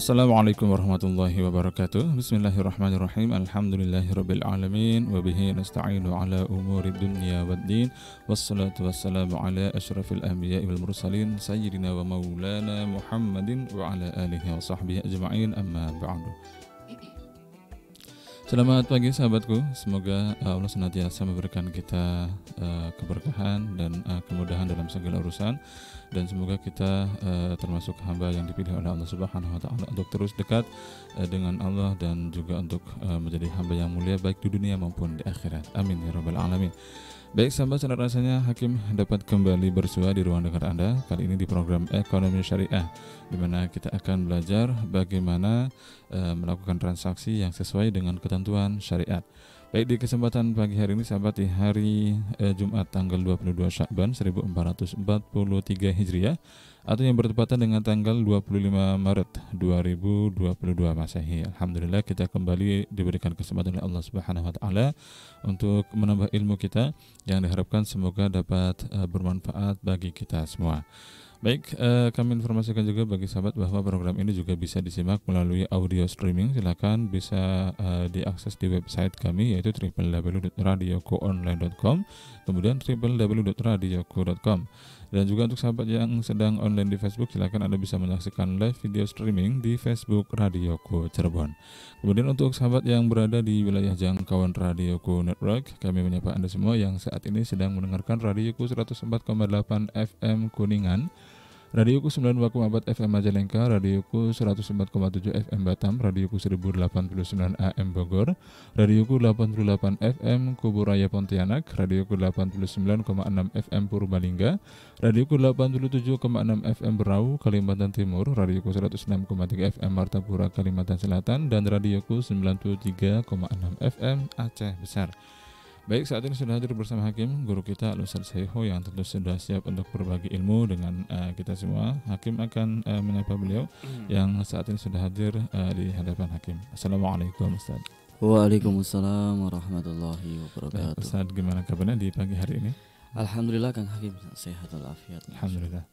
Assalamualaikum warahmatullahi wabarakatuh Bismillahirrahmanirrahim Alhamdulillahirabbil alamin wa bihi nasta'inu ala umuri dunya waddin wassalatu wassalamu ala asyrafil anbiya'i wal mursalin sayyidina wa maulana Muhammadin wa ala alihi wa sahbihi ajma'in amma ba'du Selamat pagi sahabatku, semoga uh, Allah senantiasa memberikan kita uh, keberkahan dan uh, kemudahan dalam segala urusan dan semoga kita uh, termasuk hamba yang dipilih oleh Allah Subhanahu wa taala untuk terus dekat uh, dengan Allah dan juga untuk uh, menjadi hamba yang mulia baik di dunia maupun di akhirat. Amin ya rabbal alamin. Baik sahabat senang rasanya Hakim dapat kembali bersua di ruang dekat Anda Kali ini di program Ekonomi Syariah di mana kita akan belajar bagaimana uh, melakukan transaksi yang sesuai dengan ketentuan syariat Baik di kesempatan pagi hari ini sahabat di hari eh, Jumat tanggal 22 Syakban 1443 Hijriah atau yang bertepatan dengan tanggal 25 Maret 2022 Masehi. Alhamdulillah kita kembali diberikan kesempatan oleh Allah Subhanahu wa taala untuk menambah ilmu kita yang diharapkan semoga dapat eh, bermanfaat bagi kita semua. Baik, eh, kami informasikan juga bagi sahabat bahwa program ini juga bisa disimak melalui audio streaming. Silakan bisa eh, diakses di website kami yaitu www.radiokoonline.com, kemudian www.radioku.com. Dan juga untuk sahabat yang sedang online di Facebook, silakan Anda bisa menyaksikan live video streaming di Facebook Radioku Cirebon. Kemudian untuk sahabat yang berada di wilayah jangkauan Radioku Network, kami menyapa Anda semua yang saat ini sedang mendengarkan Radioku 104,8 FM Kuningan Radioku 92,4 FM Majalengka, Radioku 104,7 FM Batam, Radioku 1089 AM Bogor, Radioku 88 FM Kuburaya Pontianak, Radioku 89,6 FM Purbalingga, Radioku 87,6 FM Berau, Kalimantan Timur, Radioku 106,3 FM Martapura, Kalimantan Selatan, dan Radioku 93,6 FM Aceh Besar. Baik, saat ini sudah hadir bersama Hakim, guru kita Al-Ustaz Saiho yang tentu sudah siap untuk berbagi ilmu dengan uh, kita semua. Hakim akan uh, menyapa beliau hmm. yang saat ini sudah hadir uh, di hadapan Hakim. Assalamualaikum Ustaz. Waalaikumsalam warahmatullahi wabarakatuh. Baik, Ustaz, gimana kabarnya di pagi hari ini? Alhamdulillah Kang Hakim sehat walafiat. Alhamdulillah.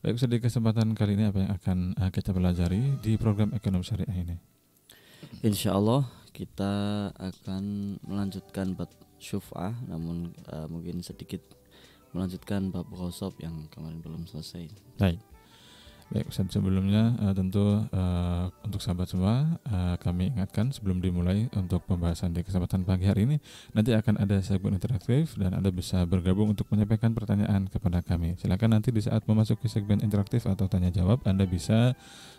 Baik, Ustaz, di kesempatan kali ini apa yang akan uh, kita pelajari di program ekonomi syariah ini? Insya Allah kita akan melanjutkan syuf'ah namun uh, mungkin sedikit melanjutkan bab ghosab yang kemarin belum selesai. Baik. Baik, Ustaz sebelumnya uh, tentu uh, untuk sahabat semua uh, kami ingatkan sebelum dimulai untuk pembahasan di kesempatan pagi hari ini nanti akan ada segmen interaktif dan Anda bisa bergabung untuk menyampaikan pertanyaan kepada kami. Silakan nanti di saat memasuki segmen interaktif atau tanya jawab Anda bisa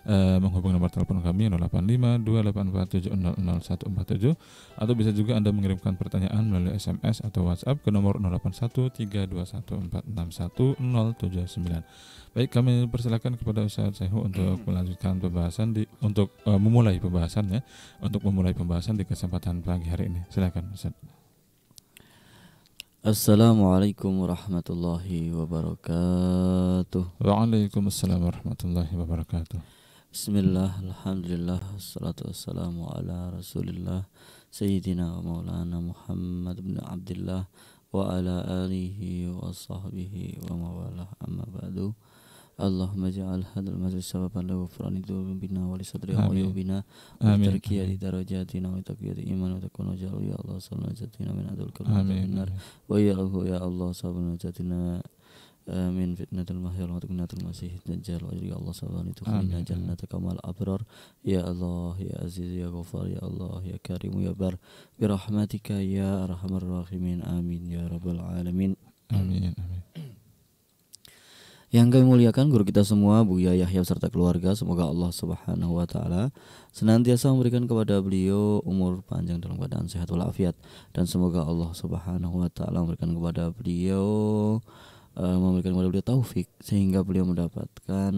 uh, menghubungi nomor telepon kami 085284700147 atau bisa juga Anda mengirimkan pertanyaan melalui SMS atau WhatsApp ke nomor 081321461079. Baik, kami persilakan kepada Ustaz Sehu untuk melanjutkan pembahasan di untuk uh, memulai pembahasannya untuk memulai pembahasan di kesempatan pagi hari ini. Silakan Ustaz. Assalamualaikum warahmatullahi wabarakatuh. Waalaikumsalam warahmatullahi wabarakatuh. Bismillah, Alhamdulillah, Assalatu wassalamu ala rasulillah Sayyidina wa maulana Muhammad bin Abdullah Wa ala alihi wa sahbihi wa mawalah amma ba'du Allahumma ja'al hadal majlis sababan lahu furani dhulun bimbina wa lisadri wa yubina Wa tarkiya di darajatina wa taqwiyati iman wa takwana jalu ya Allah Sallallahu jatina min adul kalam Wa ya Allah ya Allah sahabat Amin. Fitnatul mahyar wa fitnatul masih dajjal wa ya Allah sabana itu khulina jannataka kamal abrar. Ya Allah ya aziz ya ghafar ya Allah ya karim ya bar bi rahmatika ya arhamar rahimin. Amin ya rabbal alamin. Amin amin. Yang kami muliakan guru kita semua Buya Yahya serta keluarga semoga Allah Subhanahu wa taala senantiasa memberikan kepada beliau umur panjang dalam keadaan sehat walafiat. Dan semoga Allah Subhanahu wa taala memberikan kepada beliau uh, Memberikan kepada beliau taufik Sehingga beliau mendapatkan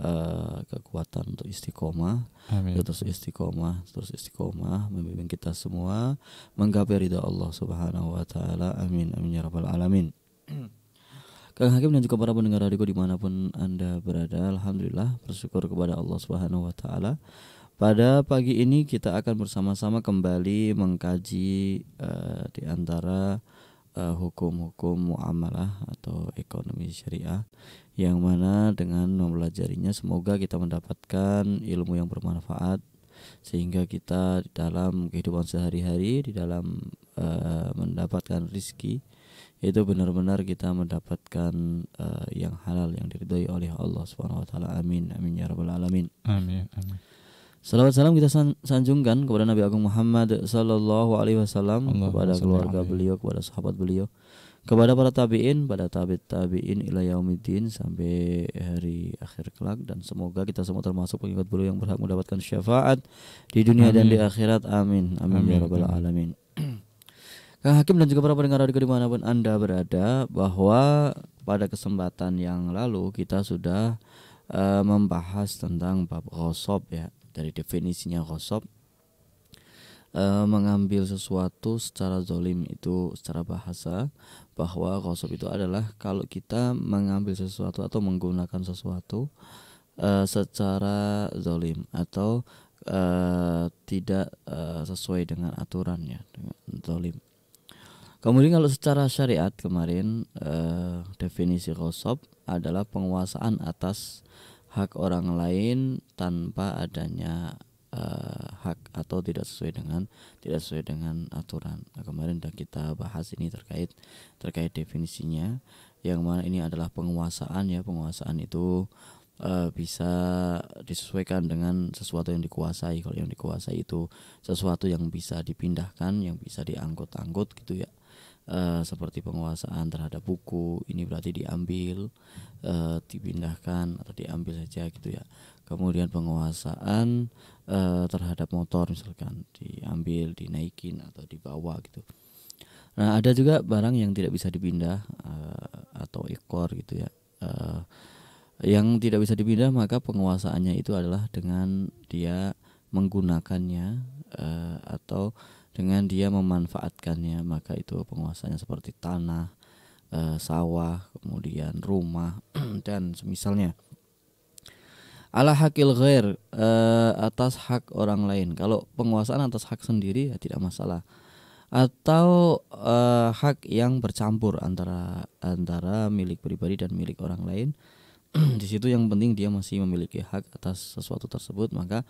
uh, Kekuatan untuk istiqomah Amin. Terus istiqomah Terus istiqomah Membimbing kita semua Menggapai ridha Allah subhanahu wa ta'ala Amin Amin ya rabbal alamin Kang Hakim dan juga para pendengar radio di mana pun anda berada, alhamdulillah bersyukur kepada Allah Subhanahu Wa Taala. Pada pagi ini kita akan bersama-sama kembali mengkaji uh, di antara uh, hukum-hukum muamalah atau ekonomi syariah yang mana dengan mempelajarinya semoga kita mendapatkan ilmu yang bermanfaat sehingga kita di dalam kehidupan sehari-hari di dalam uh, mendapatkan rizki itu benar-benar kita mendapatkan uh, yang halal yang diridhoi oleh Allah Subhanahu wa taala. Amin. Amin ya rabbal alamin. Amin. Amin. Salawat salam kita sanjungkan kepada Nabi Agung Muhammad sallallahu alaihi wasallam kepada keluarga beliau, kepada sahabat beliau, kepada para tabi'in, pada tabi'in tabi'in ila yaumiddin sampai hari akhir kelak dan semoga kita semua termasuk pengikut beliau yang berhak mendapatkan syafaat di dunia amin. dan di akhirat. Amin. Amin, ya amin ya rabbal alamin. Kang Hakim dan juga para pendengar radio di mana pun Anda berada bahwa pada kesempatan yang lalu kita sudah uh, membahas tentang bab ghosab ya dari definisinya ghosab uh, mengambil sesuatu secara zolim itu secara bahasa bahwa ghosab itu adalah kalau kita mengambil sesuatu atau menggunakan sesuatu uh, secara zolim atau uh, tidak uh, sesuai dengan aturannya dengan zolim. Kemudian kalau secara syariat kemarin eh, definisi khosab adalah penguasaan atas hak orang lain tanpa adanya eh, hak atau tidak sesuai dengan tidak sesuai dengan aturan. Nah, kemarin sudah kita bahas ini terkait terkait definisinya. Yang mana ini adalah penguasaan ya. Penguasaan itu uh, bisa disesuaikan dengan sesuatu yang dikuasai. Kalau yang dikuasai itu sesuatu yang bisa dipindahkan yang bisa diangkut-angkut gitu ya uh, seperti penguasaan terhadap buku ini berarti diambil uh, dipindahkan atau diambil saja gitu ya. Kemudian penguasaan uh, terhadap motor misalkan diambil dinaikin atau dibawa gitu. Nah ada juga barang yang tidak bisa dipindah uh, atau ekor gitu ya. Uh, yang tidak bisa dipindah maka penguasaannya itu adalah dengan dia menggunakannya uh, atau dengan dia memanfaatkannya maka itu penguasanya seperti tanah e, sawah kemudian rumah dan semisalnya. Ala hakil ghair e, atas hak orang lain. Kalau penguasaan atas hak sendiri ya tidak masalah. Atau e, hak yang bercampur antara antara milik pribadi dan milik orang lain. Di situ yang penting dia masih memiliki hak atas sesuatu tersebut maka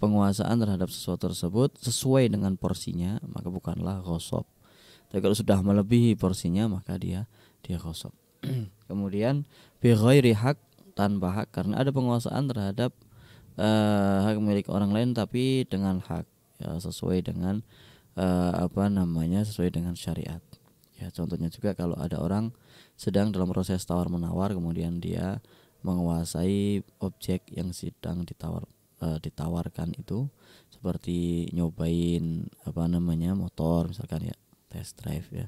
penguasaan terhadap sesuatu tersebut sesuai dengan porsinya maka bukanlah gosok tapi kalau sudah melebihi porsinya maka dia dia gosok kemudian bighairi hak tanpa hak karena ada penguasaan terhadap uh, hak milik orang lain tapi dengan hak ya sesuai dengan uh, apa namanya sesuai dengan syariat. Ya contohnya juga kalau ada orang sedang dalam proses tawar menawar kemudian dia menguasai objek yang sedang ditawar uh, ditawarkan itu seperti nyobain apa namanya motor misalkan ya test drive ya.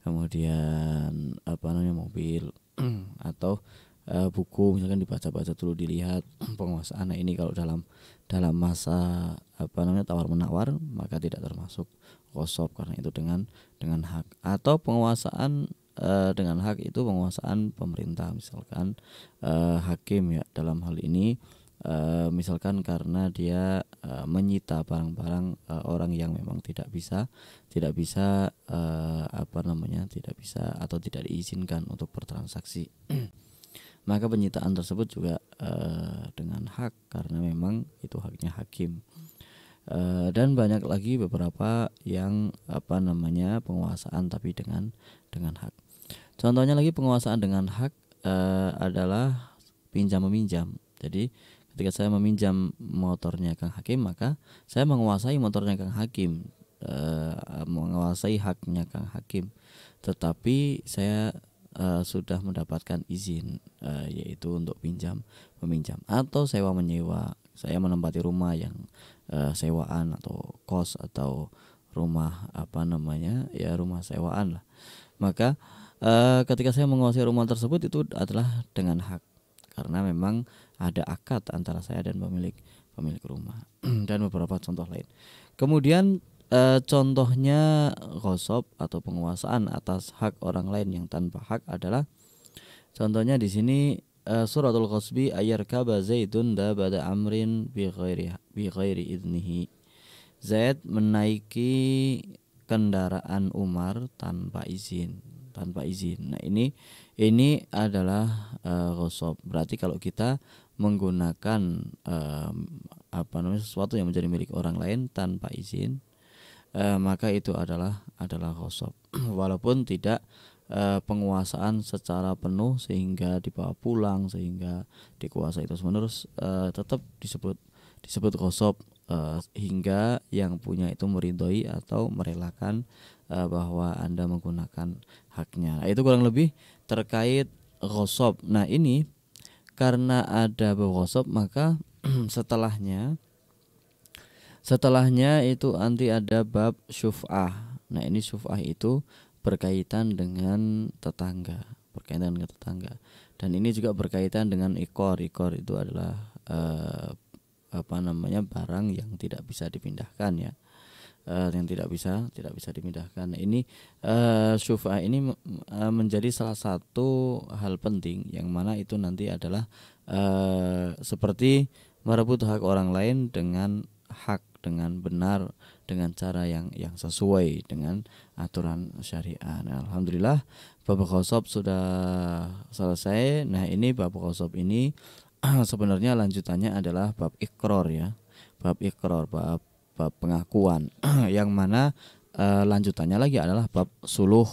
Kemudian apa namanya mobil atau uh, buku misalkan dibaca-baca dulu dilihat penguasaan. Nah ini kalau dalam dalam masa apa namanya tawar menawar maka tidak termasuk kosop karena itu dengan dengan hak. Atau penguasaan uh, dengan hak itu penguasaan pemerintah misalkan uh, hakim ya dalam hal ini Uh, misalkan karena dia uh, menyita barang-barang uh, orang yang memang tidak bisa tidak bisa uh, apa namanya tidak bisa atau tidak diizinkan untuk bertransaksi. Maka penyitaan tersebut juga uh, dengan hak karena memang itu haknya hakim. Uh, dan banyak lagi beberapa yang apa namanya penguasaan tapi dengan dengan hak. Contohnya lagi penguasaan dengan hak uh, adalah pinjam meminjam. Jadi ketika saya meminjam motornya Kang Hakim maka saya menguasai motornya Kang Hakim e, menguasai haknya Kang Hakim. Tetapi saya e, sudah mendapatkan izin e, yaitu untuk pinjam meminjam atau sewa menyewa. Saya menempati rumah yang e, sewaan atau kos atau rumah apa namanya ya rumah sewaan lah. Maka e, ketika saya menguasai rumah tersebut itu adalah dengan hak. Karena memang ada akad antara saya dan pemilik pemilik rumah dan beberapa contoh lain. Kemudian e, contohnya gosop atau penguasaan atas hak orang lain yang tanpa hak adalah contohnya di sini e, suratul Qasbi ayar kaba Zaidun da bada amrin bi ghairi bi ghairi idnihi. Zaid menaiki kendaraan Umar tanpa izin tanpa izin. Nah ini ini adalah uh, Berarti kalau kita menggunakan uh, apa namanya sesuatu yang menjadi milik orang lain tanpa izin, uh, maka itu adalah adalah gosop. Walaupun tidak uh, penguasaan secara penuh sehingga dibawa pulang sehingga dikuasai terus menerus uh, tetap disebut disebut gosop uh, hingga yang punya itu meridhoi atau merelakan uh, bahwa anda menggunakan haknya. Nah, itu kurang lebih terkait gosop. Nah ini karena ada gosop maka setelahnya setelahnya itu nanti ada bab syuf'ah. Nah ini syuf'ah itu berkaitan dengan tetangga, berkaitan dengan tetangga. Dan ini juga berkaitan dengan ikor. Ikor itu adalah uh, apa namanya barang yang tidak bisa dipindahkan ya uh, yang tidak bisa tidak bisa dipindahkan. Ini uh, syufa ini uh, menjadi salah satu hal penting yang mana itu nanti adalah uh, seperti merebut hak orang lain dengan hak dengan benar dengan cara yang yang sesuai dengan aturan syariah. Nah, alhamdulillah bab khosob sudah selesai. Nah, ini bab khosob ini sebenarnya lanjutannya adalah bab ikror ya. Bab ikror, bab bab pengakuan yang mana e, lanjutannya lagi adalah bab suluh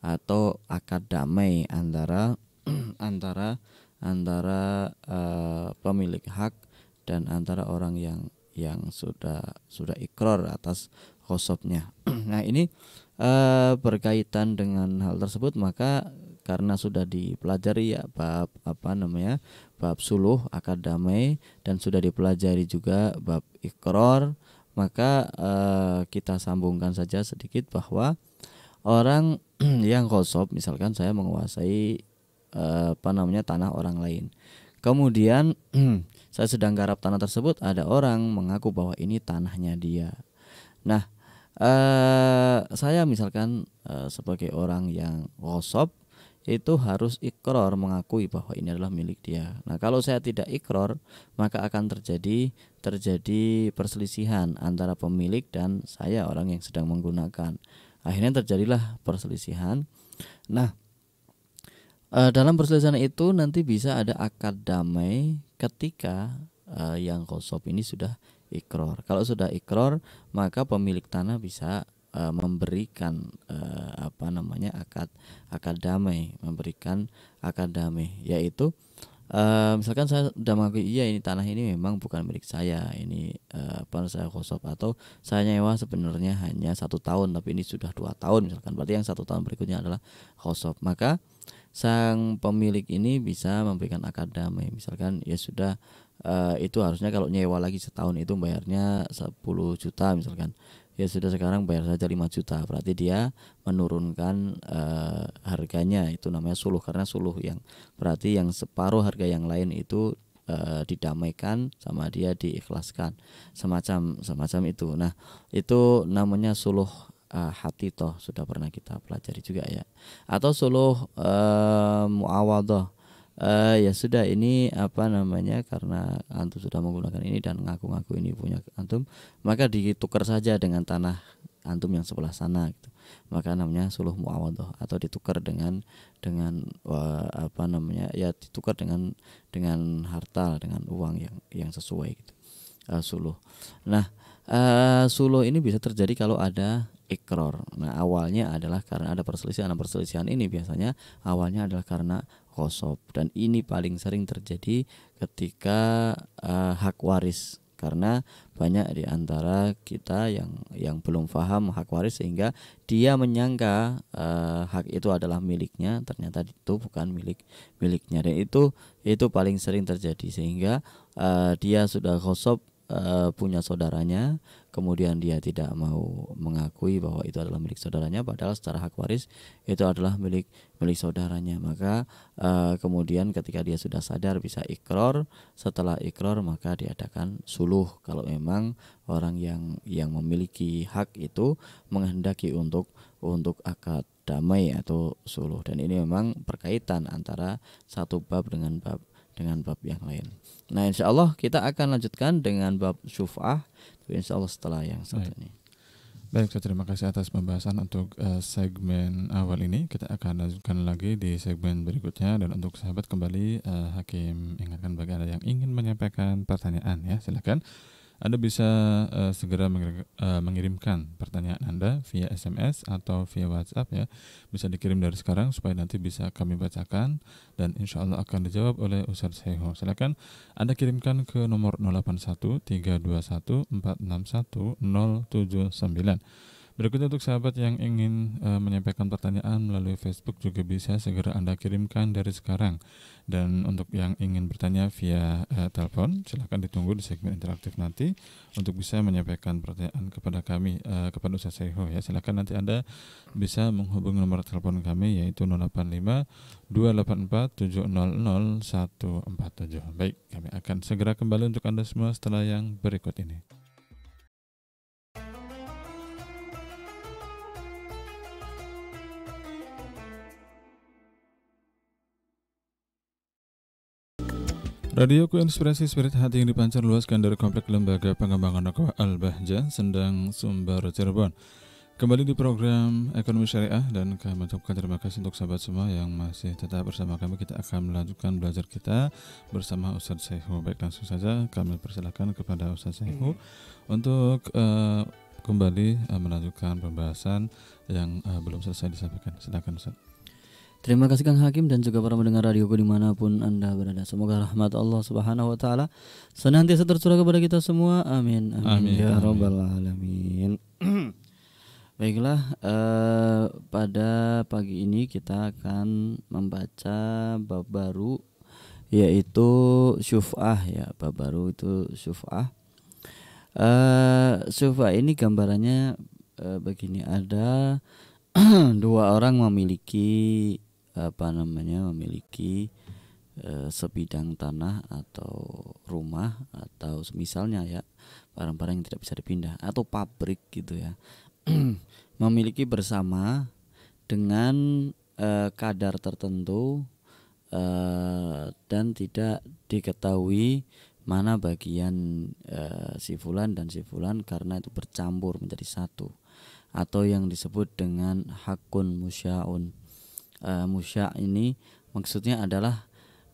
atau akad damai antara antara antara e, pemilik hak dan antara orang yang yang sudah sudah ikrar atas khosopnya. nah ini e, berkaitan dengan hal tersebut maka karena sudah dipelajari ya bab apa namanya bab suluh akad damai dan sudah dipelajari juga bab ikrar maka uh, kita sambungkan saja sedikit bahwa orang yang kosop misalkan saya menguasai uh, apa namanya tanah orang lain. Kemudian saya sedang garap tanah tersebut ada orang mengaku bahwa ini tanahnya dia. Nah uh, saya misalkan uh, sebagai orang yang kosop itu harus ikrar mengakui bahwa ini adalah milik dia. Nah, kalau saya tidak ikrar, maka akan terjadi terjadi perselisihan antara pemilik dan saya orang yang sedang menggunakan. Akhirnya terjadilah perselisihan. Nah, e, dalam perselisihan itu nanti bisa ada akad damai ketika e, yang kosop ini sudah ikrar. Kalau sudah ikrar, maka pemilik tanah bisa uh, memberikan uh, apa namanya akad akad damai memberikan akad damai. Yaitu uh, misalkan saya sudah mengakui iya ini tanah ini memang bukan milik saya ini uh, apa saya kosop atau saya nyewa sebenarnya hanya satu tahun tapi ini sudah dua tahun misalkan. Berarti yang satu tahun berikutnya adalah kosop maka sang pemilik ini bisa memberikan akad damai. Misalkan ya sudah uh, itu harusnya kalau nyewa lagi setahun itu bayarnya 10 juta misalkan ya sudah sekarang bayar saja 5 juta. Berarti dia menurunkan uh, harganya. Itu namanya suluh karena suluh yang berarti yang separuh harga yang lain itu uh, didamaikan sama dia diikhlaskan. Semacam semacam itu. Nah itu namanya suluh uh, hati toh. Sudah pernah kita pelajari juga ya. Atau suluh uh, muawadah uh, ya sudah ini apa namanya karena antum sudah menggunakan ini dan ngaku-ngaku ini punya antum maka ditukar saja dengan tanah antum yang sebelah sana gitu. Maka namanya suluh muawadah atau ditukar dengan dengan uh, apa namanya ya ditukar dengan dengan harta dengan uang yang yang sesuai gitu. Uh, suluh nah uh, suluh ini bisa terjadi kalau ada ikrar. Nah, awalnya adalah karena ada perselisihan. Nah, perselisihan ini biasanya awalnya adalah karena kosop dan ini paling sering terjadi ketika uh, hak waris karena banyak di antara kita yang yang belum paham hak waris sehingga dia menyangka uh, hak itu adalah miliknya ternyata itu bukan milik miliknya dan itu itu paling sering terjadi sehingga uh, dia sudah kosop uh, punya saudaranya kemudian dia tidak mau mengakui bahwa itu adalah milik saudaranya padahal secara hak waris itu adalah milik milik saudaranya. Maka uh, kemudian ketika dia sudah sadar bisa ikrar setelah ikrar maka diadakan suluh. Kalau memang orang yang yang memiliki hak itu menghendaki untuk untuk akad damai atau suluh. Dan ini memang berkaitan antara satu bab dengan bab dengan bab yang lain. Nah, insya Allah kita akan lanjutkan dengan bab syuf'ah insya Allah setelah yang satu ini. Baik, saya terima kasih atas pembahasan untuk uh, segmen awal ini. Kita akan lanjutkan lagi di segmen berikutnya dan untuk sahabat kembali uh, Hakim ingatkan bagi Anda yang ingin menyampaikan pertanyaan ya, silakan anda bisa uh, segera mengir, uh, mengirimkan pertanyaan Anda via SMS atau via WhatsApp ya. Bisa dikirim dari sekarang supaya nanti bisa kami bacakan dan insya Allah akan dijawab oleh Ustaz Seho. Silakan Anda kirimkan ke nomor 081 321 461 079. Berikutnya untuk sahabat yang ingin uh, menyampaikan pertanyaan melalui Facebook juga bisa segera Anda kirimkan dari sekarang. Dan untuk yang ingin bertanya via uh, telepon, silahkan ditunggu di segmen interaktif nanti untuk bisa menyampaikan pertanyaan kepada kami uh, kepada Ustaz Seho ya. Silahkan nanti Anda bisa menghubungi nomor telepon kami yaitu 085 284 700 147. Baik, kami akan segera kembali untuk Anda semua setelah yang berikut ini. Radioku Inspirasi Spirit Hati yang dipancar luaskan dari Komplek Lembaga Pengembangan Dakwah Al-Bahja, Sendang, Sumber, Cirebon. Kembali di program Ekonomi Syariah dan kami mengucapkan terima kasih untuk sahabat semua yang masih tetap bersama kami. Kita akan melanjutkan belajar kita bersama Ustadz Saihu. Baik langsung saja kami persilakan kepada Ustadz Saihu untuk uh, kembali uh, melanjutkan pembahasan yang uh, belum selesai disampaikan. Silakan Ustadz. Terima kasih Kang Hakim dan juga para mendengar radioku di mana pun Anda berada. Semoga rahmat Allah Subhanahu wa taala senantiasa tercurah kepada kita semua. Amin. Amin, amin ya rabbal alamin. Baiklah, eh, pada pagi ini kita akan membaca bab baru yaitu syuf'ah ya. Bab baru itu syuf'ah. Eh, syuf'ah ini gambarannya eh, begini ada dua orang memiliki apa namanya memiliki e, sebidang tanah atau rumah atau misalnya ya barang-barang yang tidak bisa dipindah atau pabrik gitu ya. Memiliki bersama dengan e, kadar tertentu e, dan tidak diketahui mana bagian e, si fulan dan si fulan karena itu bercampur menjadi satu. Atau yang disebut dengan hakun musyaun uh, musya ini maksudnya adalah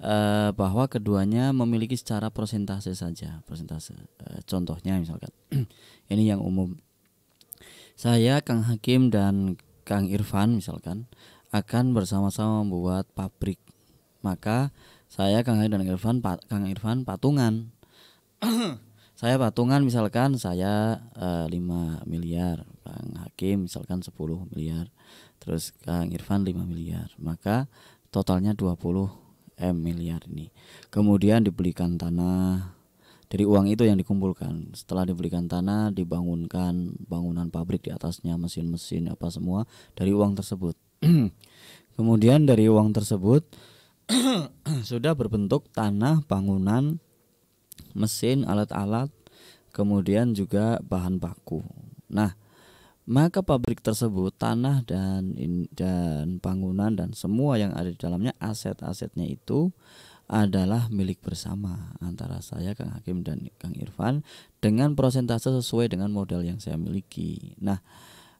uh, bahwa keduanya memiliki secara persentase saja persentase uh, contohnya misalkan. Ini yang umum. Saya Kang Hakim dan Kang Irfan misalkan akan bersama-sama membuat pabrik. Maka saya Kang Hakim dan Irfan Kang Irfan patungan. Saya patungan misalkan saya uh, 5 miliar Kang Hakim misalkan 10 miliar terus Kang Irfan 5 miliar. Maka totalnya 20 M miliar ini. Kemudian dibelikan tanah. Dari uang itu yang dikumpulkan. Setelah dibelikan tanah dibangunkan bangunan pabrik di atasnya mesin-mesin apa semua dari uang tersebut. Kemudian dari uang tersebut sudah berbentuk tanah bangunan mesin alat-alat kemudian juga bahan baku. Nah maka pabrik tersebut tanah dan dan bangunan dan semua yang ada di dalamnya aset-asetnya itu adalah milik bersama antara saya Kang Hakim dan Kang Irfan dengan persentase sesuai dengan modal yang saya miliki. Nah,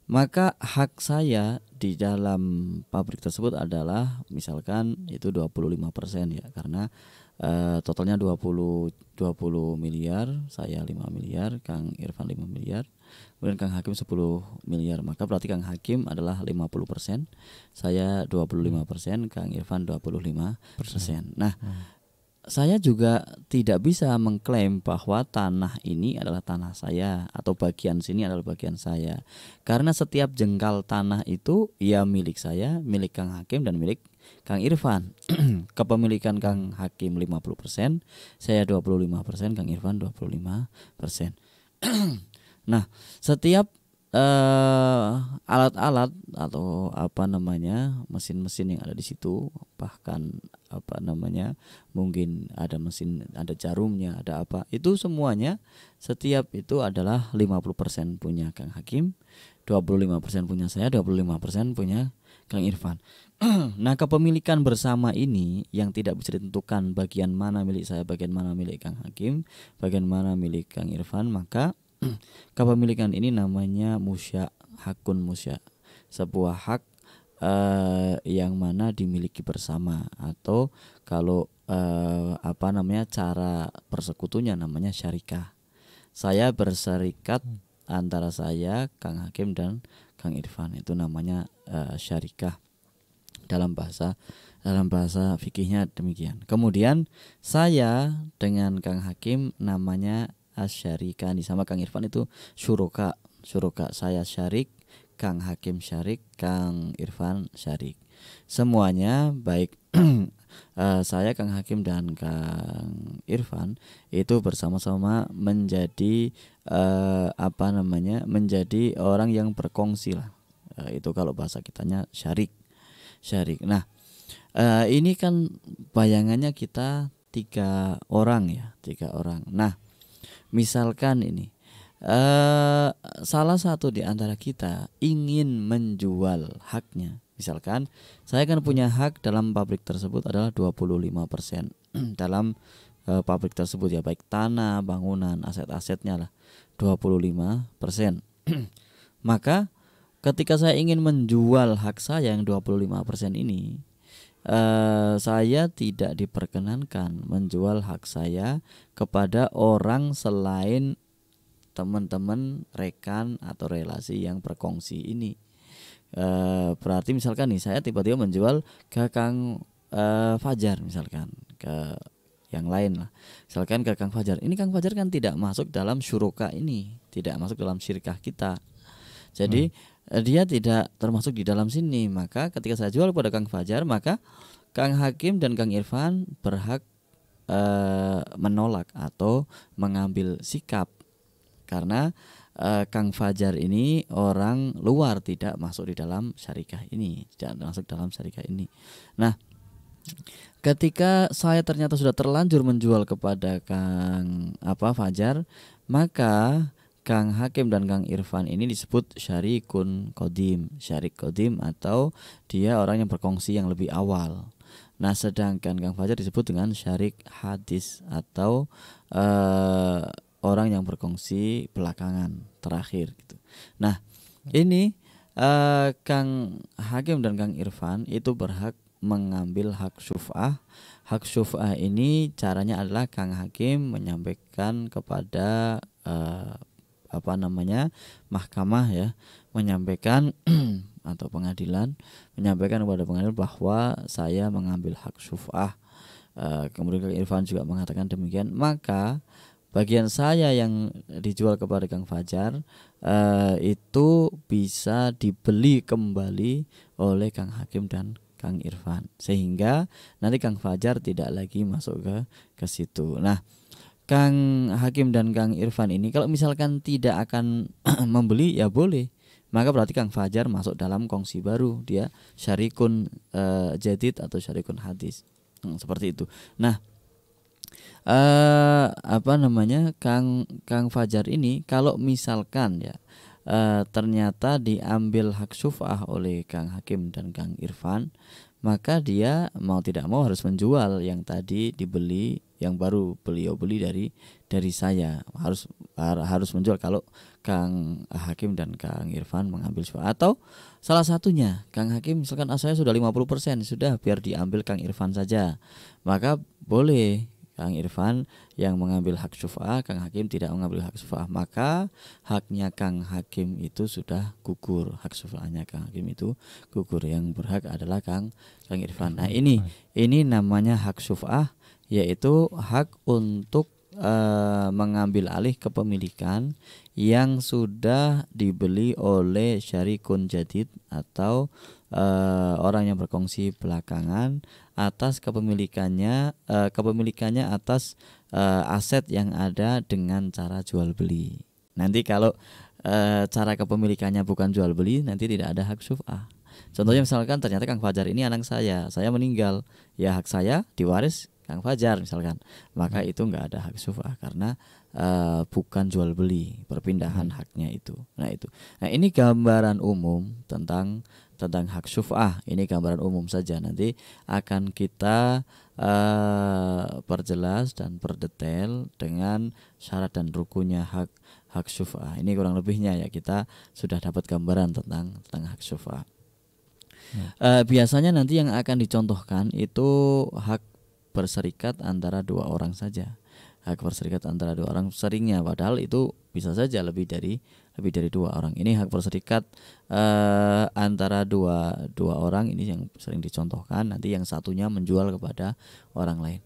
maka hak saya di dalam pabrik tersebut adalah misalkan itu 25% ya karena uh, totalnya 20 20 miliar, saya 5 miliar, Kang Irfan 5 miliar kemudian Kang Hakim 10 miliar. Maka berarti Kang Hakim adalah 50 persen. Saya 25 persen. Kang Irfan 25 persen. Nah hmm. saya juga tidak bisa mengklaim bahwa tanah ini adalah tanah saya atau bagian sini adalah bagian saya. Karena setiap jengkal tanah itu ya milik saya milik Kang Hakim dan milik Kang Irfan. Kepemilikan Kang Hakim 50%, saya 25%, Kang Irfan 25%. Nah, setiap uh, alat-alat atau apa namanya mesin-mesin yang ada di situ bahkan apa namanya mungkin ada mesin ada jarumnya ada apa itu semuanya setiap itu adalah 50% punya Kang Hakim 25% punya saya 25% punya Kang Irfan. Nah kepemilikan bersama ini yang tidak bisa ditentukan bagian mana milik saya bagian mana milik Kang Hakim bagian mana milik Kang Irfan maka kepemilikan ini namanya musya, hakun musya. Sebuah hak uh, yang mana dimiliki bersama atau kalau uh, apa namanya cara persekutunya namanya syarikah. Saya berserikat hmm. antara saya, Kang Hakim dan Kang Irfan itu namanya uh, syarikah dalam bahasa dalam bahasa fikihnya demikian. Kemudian saya dengan Kang Hakim namanya asyarika sama Kang Irfan itu syuroka syuroka saya syarik Kang Hakim Syarik, Kang Irfan Syarik. Semuanya baik uh, saya Kang Hakim dan Kang Irfan itu bersama-sama menjadi uh, apa namanya? menjadi orang yang berkongsi lah. Uh, itu kalau bahasa kitanya syarik. Syarik. Nah, uh, ini kan bayangannya kita tiga orang ya, tiga orang. Nah, misalkan ini uh, salah satu di antara kita ingin menjual haknya. Misalkan saya kan punya hak dalam pabrik tersebut adalah 25% dalam uh, pabrik tersebut ya baik tanah, bangunan, aset-asetnya lah 25%. Maka ketika saya ingin menjual hak saya yang 25% ini uh, saya tidak diperkenankan menjual hak saya kepada orang selain teman-teman rekan atau relasi yang berkongsi ini. E, berarti misalkan nih saya tiba-tiba menjual ke Kang e, Fajar misalkan ke yang lain lah. Misalkan ke Kang Fajar. Ini Kang Fajar kan tidak masuk dalam syuruka ini tidak masuk dalam syirkah kita. Jadi hmm. Dia tidak termasuk di dalam sini maka ketika saya jual kepada Kang Fajar maka Kang Hakim dan Kang Irfan berhak e, menolak atau mengambil sikap karena uh, Kang Fajar ini orang luar tidak masuk di dalam syarikah ini, tidak masuk dalam syarikah ini. Nah, ketika saya ternyata sudah terlanjur menjual kepada Kang apa Fajar, maka Kang Hakim dan Kang Irfan ini disebut syarikun kodim, syarik kodim atau dia orang yang berkongsi yang lebih awal. Nah, sedangkan Kang Fajar disebut dengan syarik hadis atau uh, orang yang berkongsi belakangan terakhir gitu. Nah, ini uh, Kang Hakim dan Kang Irfan itu berhak mengambil hak syuf'ah. Hak syuf'ah ini caranya adalah Kang Hakim menyampaikan kepada uh, apa namanya mahkamah ya menyampaikan atau pengadilan menyampaikan kepada pengadilan bahwa saya mengambil hak syuf'ah. Uh, kemudian Kang Irfan juga mengatakan demikian maka bagian saya yang dijual kepada Kang Fajar uh, itu bisa dibeli kembali oleh Kang Hakim dan Kang Irfan sehingga nanti Kang Fajar tidak lagi masuk ke ke situ. Nah, Kang Hakim dan Kang Irfan ini kalau misalkan tidak akan membeli ya boleh maka berarti Kang Fajar masuk dalam kongsi baru dia syarikun uh, jadid atau syarikun hadis hmm, seperti itu. Nah uh, apa namanya Kang Kang Fajar ini kalau misalkan ya uh, ternyata diambil hak syufah oleh Kang Hakim dan Kang Irfan maka dia mau tidak mau harus menjual yang tadi dibeli yang baru beliau beli dari dari saya. Harus harus menjual kalau Kang Hakim dan Kang Irfan mengambil syufah atau salah satunya Kang Hakim misalkan ah, saya sudah 50% sudah biar diambil Kang Irfan saja. Maka boleh Kang Irfan yang mengambil hak syufa'ah, Kang Hakim tidak mengambil hak syufa'ah, maka haknya Kang Hakim itu sudah gugur, hak syufa'ahnya Kang Hakim itu gugur. Yang berhak adalah Kang Kang Irfan. Nah, ini ini namanya hak syufa'ah yaitu hak untuk uh, mengambil alih kepemilikan yang sudah dibeli oleh syarikun jadid atau uh, orang yang berkongsi belakangan atas kepemilikannya uh, kepemilikannya atas uh, aset yang ada dengan cara jual beli. Nanti kalau uh, cara kepemilikannya bukan jual beli nanti tidak ada hak syuf'ah. Contohnya misalkan ternyata Kang Fajar ini anak saya, saya meninggal, ya hak saya diwaris Kang Fajar misalkan, maka hmm. itu nggak ada hak syuf'ah karena uh, bukan jual beli perpindahan hmm. haknya itu. Nah itu, nah ini gambaran umum tentang tentang hak syuf'ah. Ini gambaran umum saja. Nanti akan kita uh, perjelas dan perdetail dengan syarat dan rukunya hak hak syuf'ah. Ini kurang lebihnya ya kita sudah dapat gambaran tentang tentang hak syuf'ah. Ya. Uh, biasanya nanti yang akan dicontohkan itu hak berserikat antara dua orang saja. Hak berserikat antara dua orang seringnya padahal itu bisa saja lebih dari lebih dari dua orang. Ini hak berserikat uh, antara dua dua orang ini yang sering dicontohkan. Nanti yang satunya menjual kepada orang lain.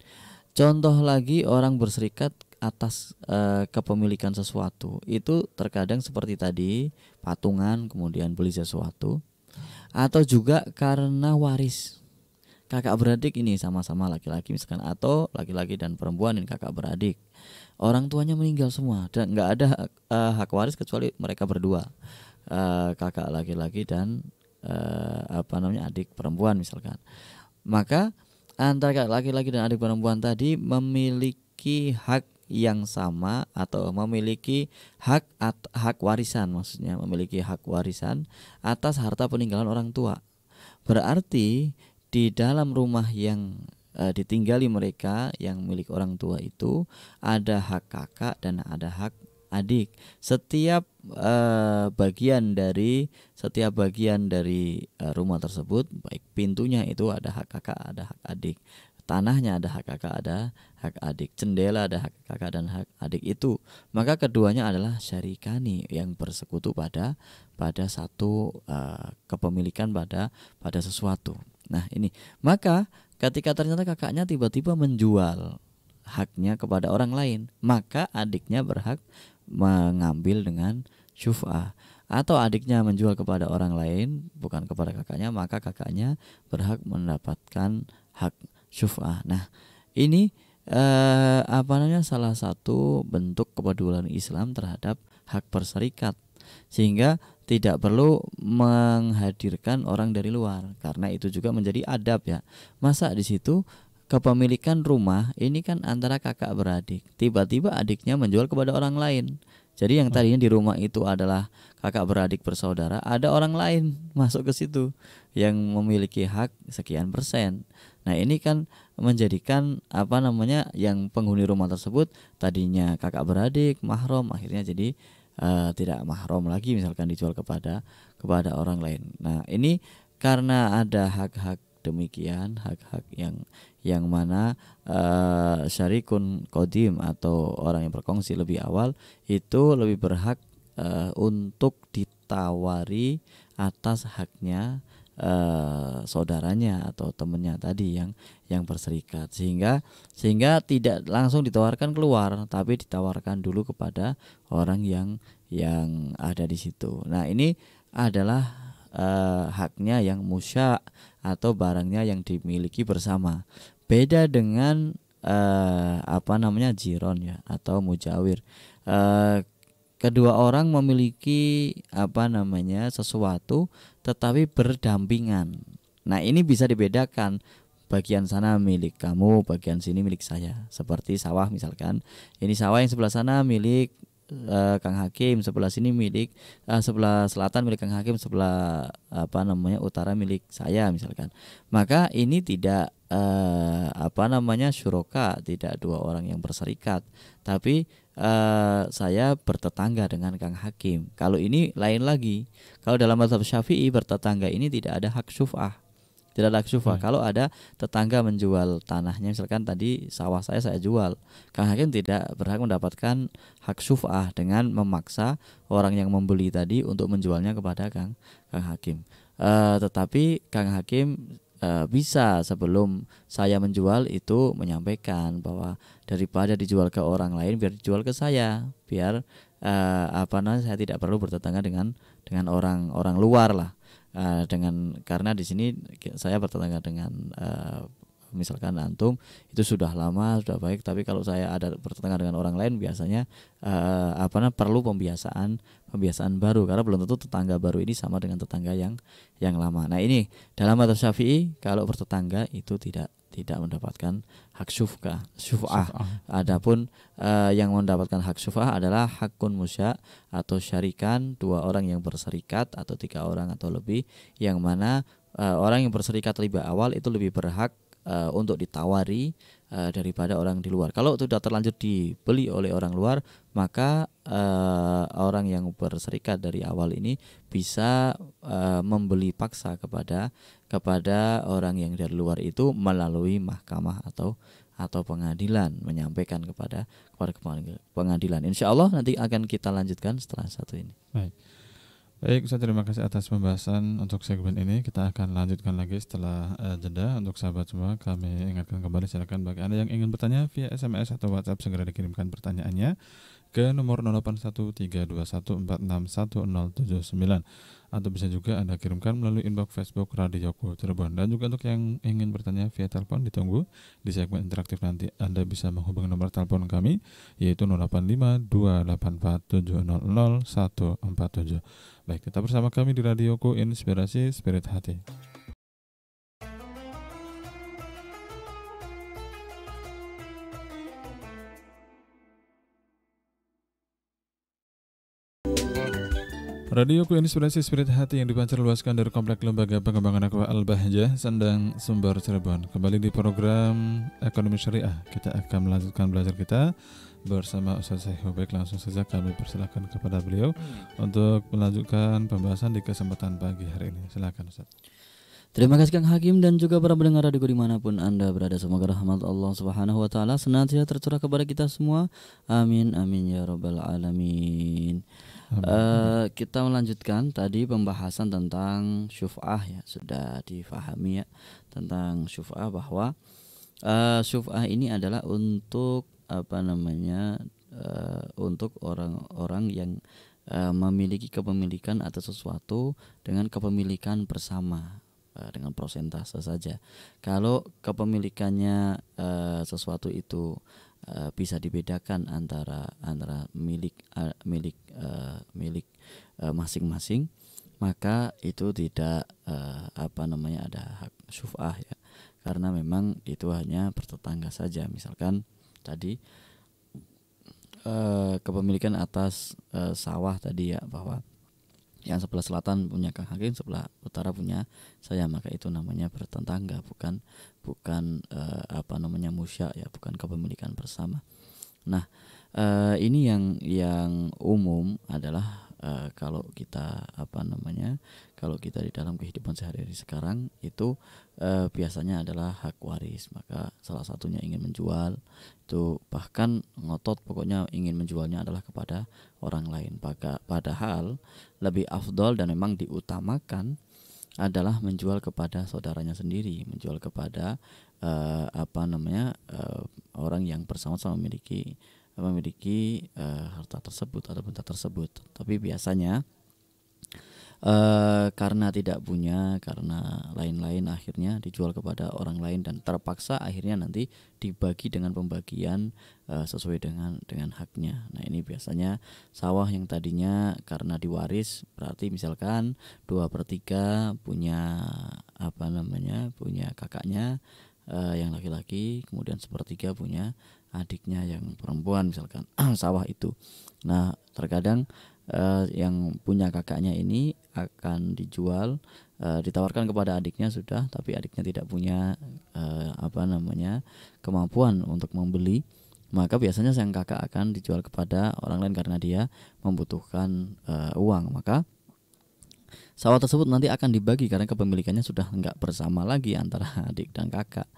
Contoh lagi orang berserikat atas e, kepemilikan sesuatu itu terkadang seperti tadi patungan kemudian beli sesuatu atau juga karena waris kakak beradik ini sama-sama laki-laki misalkan atau laki-laki dan perempuan ini kakak beradik. Orang tuanya meninggal semua dan nggak ada e, hak waris kecuali mereka berdua. E, kakak laki-laki dan e, apa namanya adik perempuan misalkan. Maka antara laki-laki dan adik perempuan tadi memiliki hak yang sama atau memiliki hak at, hak warisan maksudnya memiliki hak warisan atas harta peninggalan orang tua. Berarti di dalam rumah yang e, ditinggali mereka yang milik orang tua itu ada hak kakak dan ada hak adik. Setiap uh, bagian dari setiap bagian dari uh, rumah tersebut, baik pintunya itu ada hak kakak, ada hak adik. Tanahnya ada hak kakak, ada hak adik. Jendela ada hak kakak dan hak adik itu. Maka keduanya adalah syarikani yang bersekutu pada pada satu uh, kepemilikan pada pada sesuatu. Nah, ini. Maka ketika ternyata kakaknya tiba-tiba menjual haknya kepada orang lain, maka adiknya berhak mengambil dengan syuf'ah atau adiknya menjual kepada orang lain bukan kepada kakaknya maka kakaknya berhak mendapatkan hak syuf'ah. Nah, ini eh, apa namanya salah satu bentuk kepedulian Islam terhadap hak berserikat sehingga tidak perlu menghadirkan orang dari luar karena itu juga menjadi adab ya. Masa di situ kepemilikan rumah ini kan antara kakak beradik. Tiba-tiba adiknya menjual kepada orang lain. Jadi yang tadinya di rumah itu adalah kakak beradik bersaudara, ada orang lain masuk ke situ yang memiliki hak sekian persen. Nah, ini kan menjadikan apa namanya yang penghuni rumah tersebut tadinya kakak beradik, mahram, akhirnya jadi uh, tidak mahram lagi misalkan dijual kepada kepada orang lain. Nah, ini karena ada hak-hak demikian hak-hak yang yang mana uh, syarikun kodim atau orang yang berkongsi lebih awal itu lebih berhak uh, untuk ditawari atas haknya uh, saudaranya atau temannya tadi yang yang berserikat sehingga sehingga tidak langsung ditawarkan keluar tapi ditawarkan dulu kepada orang yang yang ada di situ. Nah, ini adalah uh, haknya yang musya atau barangnya yang dimiliki bersama. Beda dengan uh, apa namanya jiron ya atau mujawir. Uh, kedua orang memiliki apa namanya sesuatu tetapi berdampingan. Nah, ini bisa dibedakan bagian sana milik kamu, bagian sini milik saya. Seperti sawah misalkan. Ini sawah yang sebelah sana milik uh, Kang Hakim. Sebelah sini milik uh, sebelah selatan milik Kang Hakim. Sebelah apa namanya utara milik saya misalkan. Maka ini tidak uh, apa namanya syuroka. Tidak dua orang yang berserikat. Tapi uh, saya bertetangga dengan Kang Hakim. Kalau ini lain lagi. Kalau dalam mazhab Syafi'i bertetangga ini tidak ada hak syuf'ah tidak ada syufah. Hmm. Kalau ada tetangga menjual tanahnya, misalkan tadi sawah saya saya jual, Kang Hakim tidak berhak mendapatkan hak syufah dengan memaksa orang yang membeli tadi untuk menjualnya kepada Kang Kang Hakim. Uh, tetapi Kang Hakim uh, bisa sebelum saya menjual itu menyampaikan bahwa daripada dijual ke orang lain biar dijual ke saya biar uh, apa namanya saya tidak perlu bertetangga dengan dengan orang orang luar lah uh, dengan karena di sini saya bertetangga dengan uh, misalkan antum itu sudah lama sudah baik tapi kalau saya ada bertetangga dengan orang lain biasanya uh, apa namanya perlu pembiasaan pembiasaan baru karena belum tentu tetangga baru ini sama dengan tetangga yang yang lama. Nah ini dalam mata Syafi'i kalau bertetangga itu tidak tidak mendapatkan hak syufka syuf'ah. Adapun uh, yang mendapatkan hak syuf'ah adalah hakun musya atau syarikan dua orang yang berserikat atau tiga orang atau lebih yang mana uh, orang yang berserikat lebih awal itu lebih berhak uh, untuk ditawari uh, daripada orang di luar. Kalau sudah terlanjur dibeli oleh orang luar, maka uh, orang yang berserikat dari awal ini bisa uh, membeli paksa kepada kepada orang yang dari luar itu melalui mahkamah atau atau pengadilan menyampaikan kepada kepada pengadilan. Insya Allah nanti akan kita lanjutkan setelah satu ini. Baik. Baik, saya terima kasih atas pembahasan untuk segmen ini. Kita akan lanjutkan lagi setelah uh, jeda. Untuk sahabat semua, kami ingatkan kembali silakan bagi Anda yang ingin bertanya via SMS atau WhatsApp segera dikirimkan pertanyaannya ke nomor 081321461079 atau bisa juga Anda kirimkan melalui inbox Facebook Radio Ku Cirebon. Dan juga untuk yang ingin bertanya via telepon ditunggu di segmen interaktif nanti Anda bisa menghubungi nomor telepon kami yaitu 085284700147 Baik, kita bersama kami di Radio Ku Inspirasi Spirit Hati. Radio Ku Inspirasi Spirit Hati yang dipancar luaskan dari Komplek Lembaga Pengembangan Aqua Al-Bahjah, Sendang, Sumber, Cirebon. Kembali di program Ekonomi Syariah. Kita akan melanjutkan belajar kita bersama Ustaz Syekh Baik langsung saja kami persilahkan kepada beliau hmm. untuk melanjutkan pembahasan di kesempatan pagi hari ini. Silakan Ustaz. Terima kasih Kang Hakim dan juga para pendengar radio di mana pun anda berada semoga rahmat Allah Subhanahu Wa Taala senantiasa tercurah kepada kita semua. Amin amin ya robbal alamin. Uh, kita melanjutkan tadi pembahasan tentang syuf'ah ya sudah difahami ya tentang syuf'ah bahwa uh, syuf'ah ini adalah untuk apa namanya uh, untuk orang-orang yang uh, memiliki kepemilikan atas sesuatu dengan kepemilikan bersama dengan prosentase saja. Kalau kepemilikannya uh, sesuatu itu uh, bisa dibedakan antara antara milik uh, milik uh, milik masing-masing maka itu tidak apa namanya ada hak syuf'ah ya. Karena memang itu hanya bertetangga saja. Misalkan tadi kepemilikan atas sawah tadi ya bahwa yang sebelah selatan punya Kang Hakim, sebelah utara punya saya, maka itu namanya bertetangga, bukan bukan uh, apa namanya musya ya, bukan kepemilikan bersama. Nah, uh, ini yang yang umum adalah uh, kalau kita apa namanya kalau kita di dalam kehidupan sehari-hari sekarang itu uh, biasanya adalah hak waris maka salah satunya ingin menjual itu bahkan ngotot pokoknya ingin menjualnya adalah kepada orang lain padahal lebih afdol dan memang diutamakan adalah menjual kepada saudaranya sendiri menjual kepada uh, apa namanya uh, orang yang bersama-sama memiliki memiliki uh, harta tersebut atau benda tersebut. Tapi biasanya uh, karena tidak punya, karena lain-lain akhirnya dijual kepada orang lain dan terpaksa akhirnya nanti dibagi dengan pembagian uh, sesuai dengan dengan haknya. Nah ini biasanya sawah yang tadinya karena diwaris berarti misalkan dua per tiga punya apa namanya punya kakaknya uh, yang laki-laki, kemudian sepertiga punya adiknya yang perempuan misalkan sawah itu. Nah, terkadang uh, yang punya kakaknya ini akan dijual uh, ditawarkan kepada adiknya sudah tapi adiknya tidak punya uh, apa namanya kemampuan untuk membeli. Maka biasanya sang kakak akan dijual kepada orang lain karena dia membutuhkan uh, uang. Maka sawah tersebut nanti akan dibagi karena kepemilikannya sudah enggak bersama lagi antara adik dan kakak.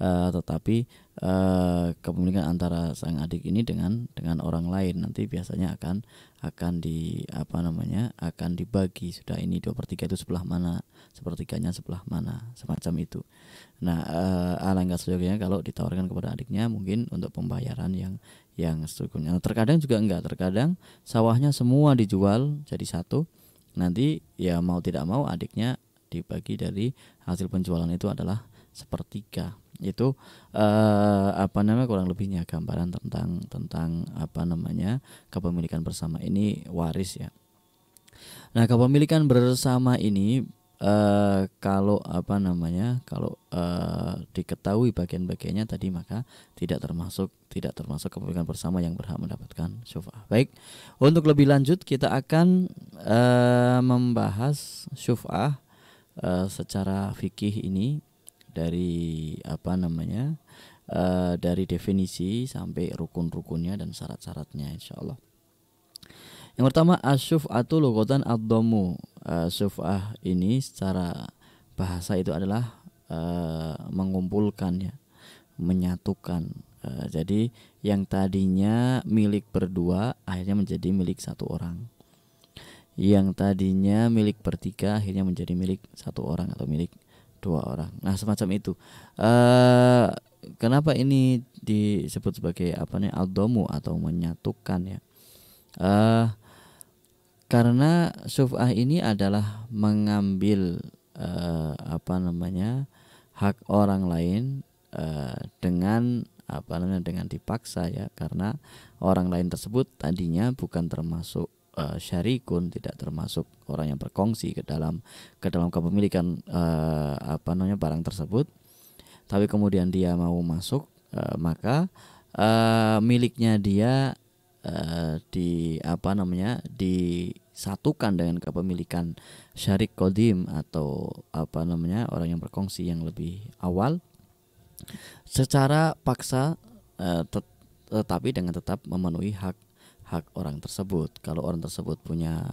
Uh, tetapi uh, kepemilikan antara sang adik ini dengan dengan orang lain nanti biasanya akan akan di apa namanya akan dibagi. Sudah ini dua per tiga itu sebelah mana sepertiganya sebelah mana semacam itu. Nah uh, alangkah sejauhnya kalau ditawarkan kepada adiknya mungkin untuk pembayaran yang yang nah, terkadang juga enggak terkadang sawahnya semua dijual jadi satu nanti ya mau tidak mau adiknya dibagi dari hasil penjualan itu adalah sepertiga itu uh, apa namanya kurang lebihnya gambaran tentang tentang apa namanya kepemilikan bersama ini waris ya. Nah kepemilikan bersama ini uh, kalau apa namanya kalau uh, diketahui bagian-bagiannya tadi maka tidak termasuk tidak termasuk kepemilikan bersama yang berhak mendapatkan syuf'ah. Baik, untuk lebih lanjut kita akan uh, membahas syuf'ah uh, secara fikih ini dari apa namanya uh, dari definisi sampai rukun-rukunnya dan syarat-syaratnya insya Allah. Yang pertama asyuf'atu lughatan ad-dhammu. Uh, syuf'ah ini secara bahasa itu adalah uh, mengumpulkan ya, menyatukan. Uh, jadi yang tadinya milik berdua akhirnya menjadi milik satu orang. Yang tadinya milik bertiga akhirnya menjadi milik satu orang atau milik dua orang. Nah semacam itu. Uh, kenapa ini disebut sebagai apa nih aldomu atau menyatukan ya? Uh, karena sufah ini adalah mengambil uh, apa namanya hak orang lain uh, dengan apa namanya dengan dipaksa ya. Karena orang lain tersebut tadinya bukan termasuk uh, syarikun tidak termasuk orang yang berkongsi ke dalam ke dalam kepemilikan uh, apa namanya barang tersebut. Tapi kemudian dia mau masuk uh, maka uh, miliknya dia uh, di apa namanya disatukan dengan kepemilikan syarik kodim atau apa namanya orang yang berkongsi yang lebih awal secara paksa uh, tet tetapi dengan tetap memenuhi hak hak orang tersebut. Kalau orang tersebut punya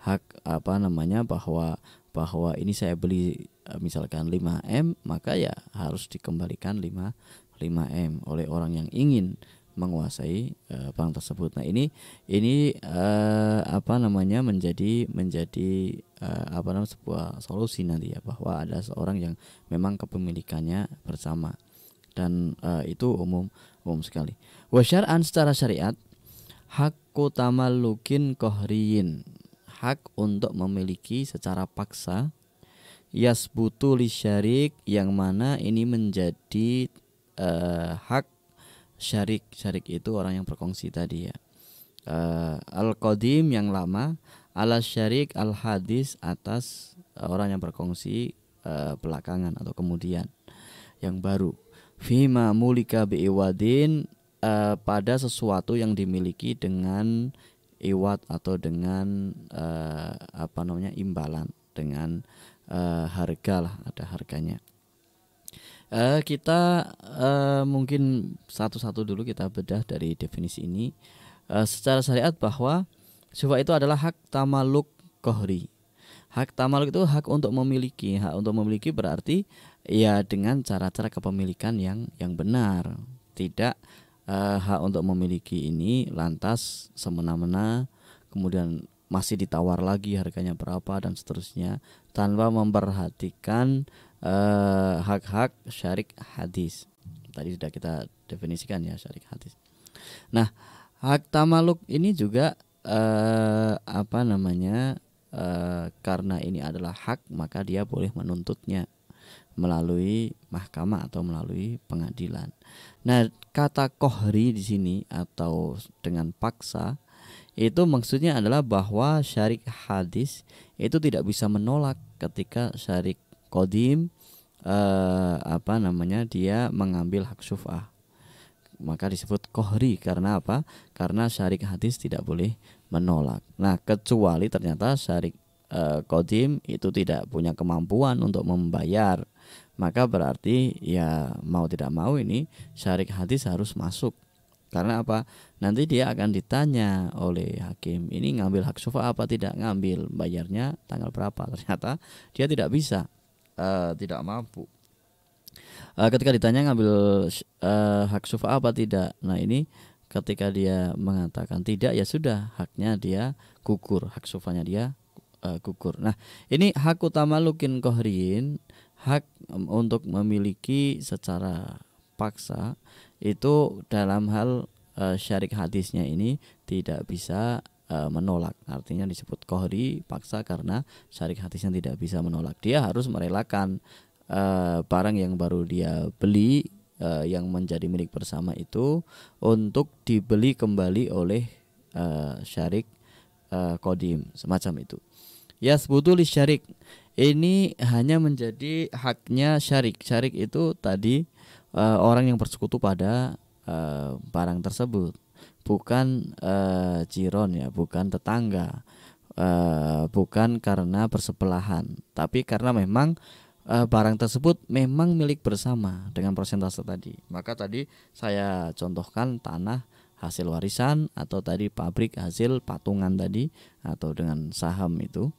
hak apa namanya bahwa bahwa ini saya beli eh, misalkan 5M maka ya harus dikembalikan 5 5M oleh orang yang ingin menguasai uh, bank tersebut. Nah, ini ini uh, apa namanya menjadi menjadi uh, apa namanya sebuah solusi nanti ya bahwa ada seorang yang memang kepemilikannya bersama dan uh, itu umum umum sekali. Wasyar'an secara syariat hakku tamalukin kohriin hak untuk memiliki secara paksa yasbutu syarik yang mana ini menjadi uh, hak syarik syarik itu orang yang berkongsi tadi ya. Uh, al qadim yang lama ala syarik al hadis atas uh, orang yang berkongsi uh, belakangan atau kemudian yang baru. Fima mulika biiwadin uh, pada sesuatu yang dimiliki dengan iwat atau dengan uh, apa namanya imbalan dengan uh, harga lah ada harganya uh, kita uh, mungkin satu-satu dulu kita bedah dari definisi ini. Uh, secara syariat bahwa syufa itu adalah hak tamaluk kohri. Hak tamaluk itu hak untuk memiliki. Hak untuk memiliki berarti ya dengan cara-cara kepemilikan yang yang benar. Tidak uh, hak untuk memiliki ini lantas semena-mena kemudian masih ditawar lagi harganya berapa dan seterusnya tanpa memperhatikan eh, hak-hak uh, syarik hadis. Tadi sudah kita definisikan ya syarik hadis. Nah, hak tamaluk ini juga uh, apa namanya? Uh, karena ini adalah hak maka dia boleh menuntutnya melalui mahkamah atau melalui pengadilan. Nah, kata kohri di sini atau dengan paksa itu maksudnya adalah bahwa syarik hadis itu tidak bisa menolak ketika syarik kodim eh, apa namanya dia mengambil hak syufah maka disebut kohri karena apa? Karena syarik hadis tidak boleh menolak. Nah kecuali ternyata syarik eh, kodim itu tidak punya kemampuan untuk membayar. Maka berarti ya mau tidak mau ini syarik hadis harus masuk. Karena apa? Nanti dia akan ditanya oleh hakim ini ngambil hak sofa apa tidak? Ngambil bayarnya tanggal berapa? Ternyata dia tidak bisa uh, tidak mampu. Uh, ketika ditanya ngambil uh, hak sofa apa tidak? Nah ini ketika dia mengatakan tidak ya sudah haknya dia gugur hak sofanya dia uh, nah ini hak utama lukin kohrin hak untuk memiliki secara paksa itu dalam hal uh, syarik hadisnya ini tidak bisa uh, menolak. Artinya disebut kohri paksa karena syarik hadisnya tidak bisa menolak. Dia harus merelakan uh, barang yang baru dia beli uh, yang menjadi milik bersama itu untuk dibeli kembali oleh uh, syarik uh, kodim semacam itu. Ya sebetulnya syarik. Ini hanya menjadi haknya syarik. Syarik itu tadi uh, orang yang bersekutu pada barang tersebut, bukan uh, jiron ya, bukan tetangga, uh, bukan karena bersebelahan, tapi karena memang uh, barang tersebut memang milik bersama dengan persentase tadi. Maka tadi saya contohkan tanah hasil warisan atau tadi pabrik hasil patungan tadi atau dengan saham itu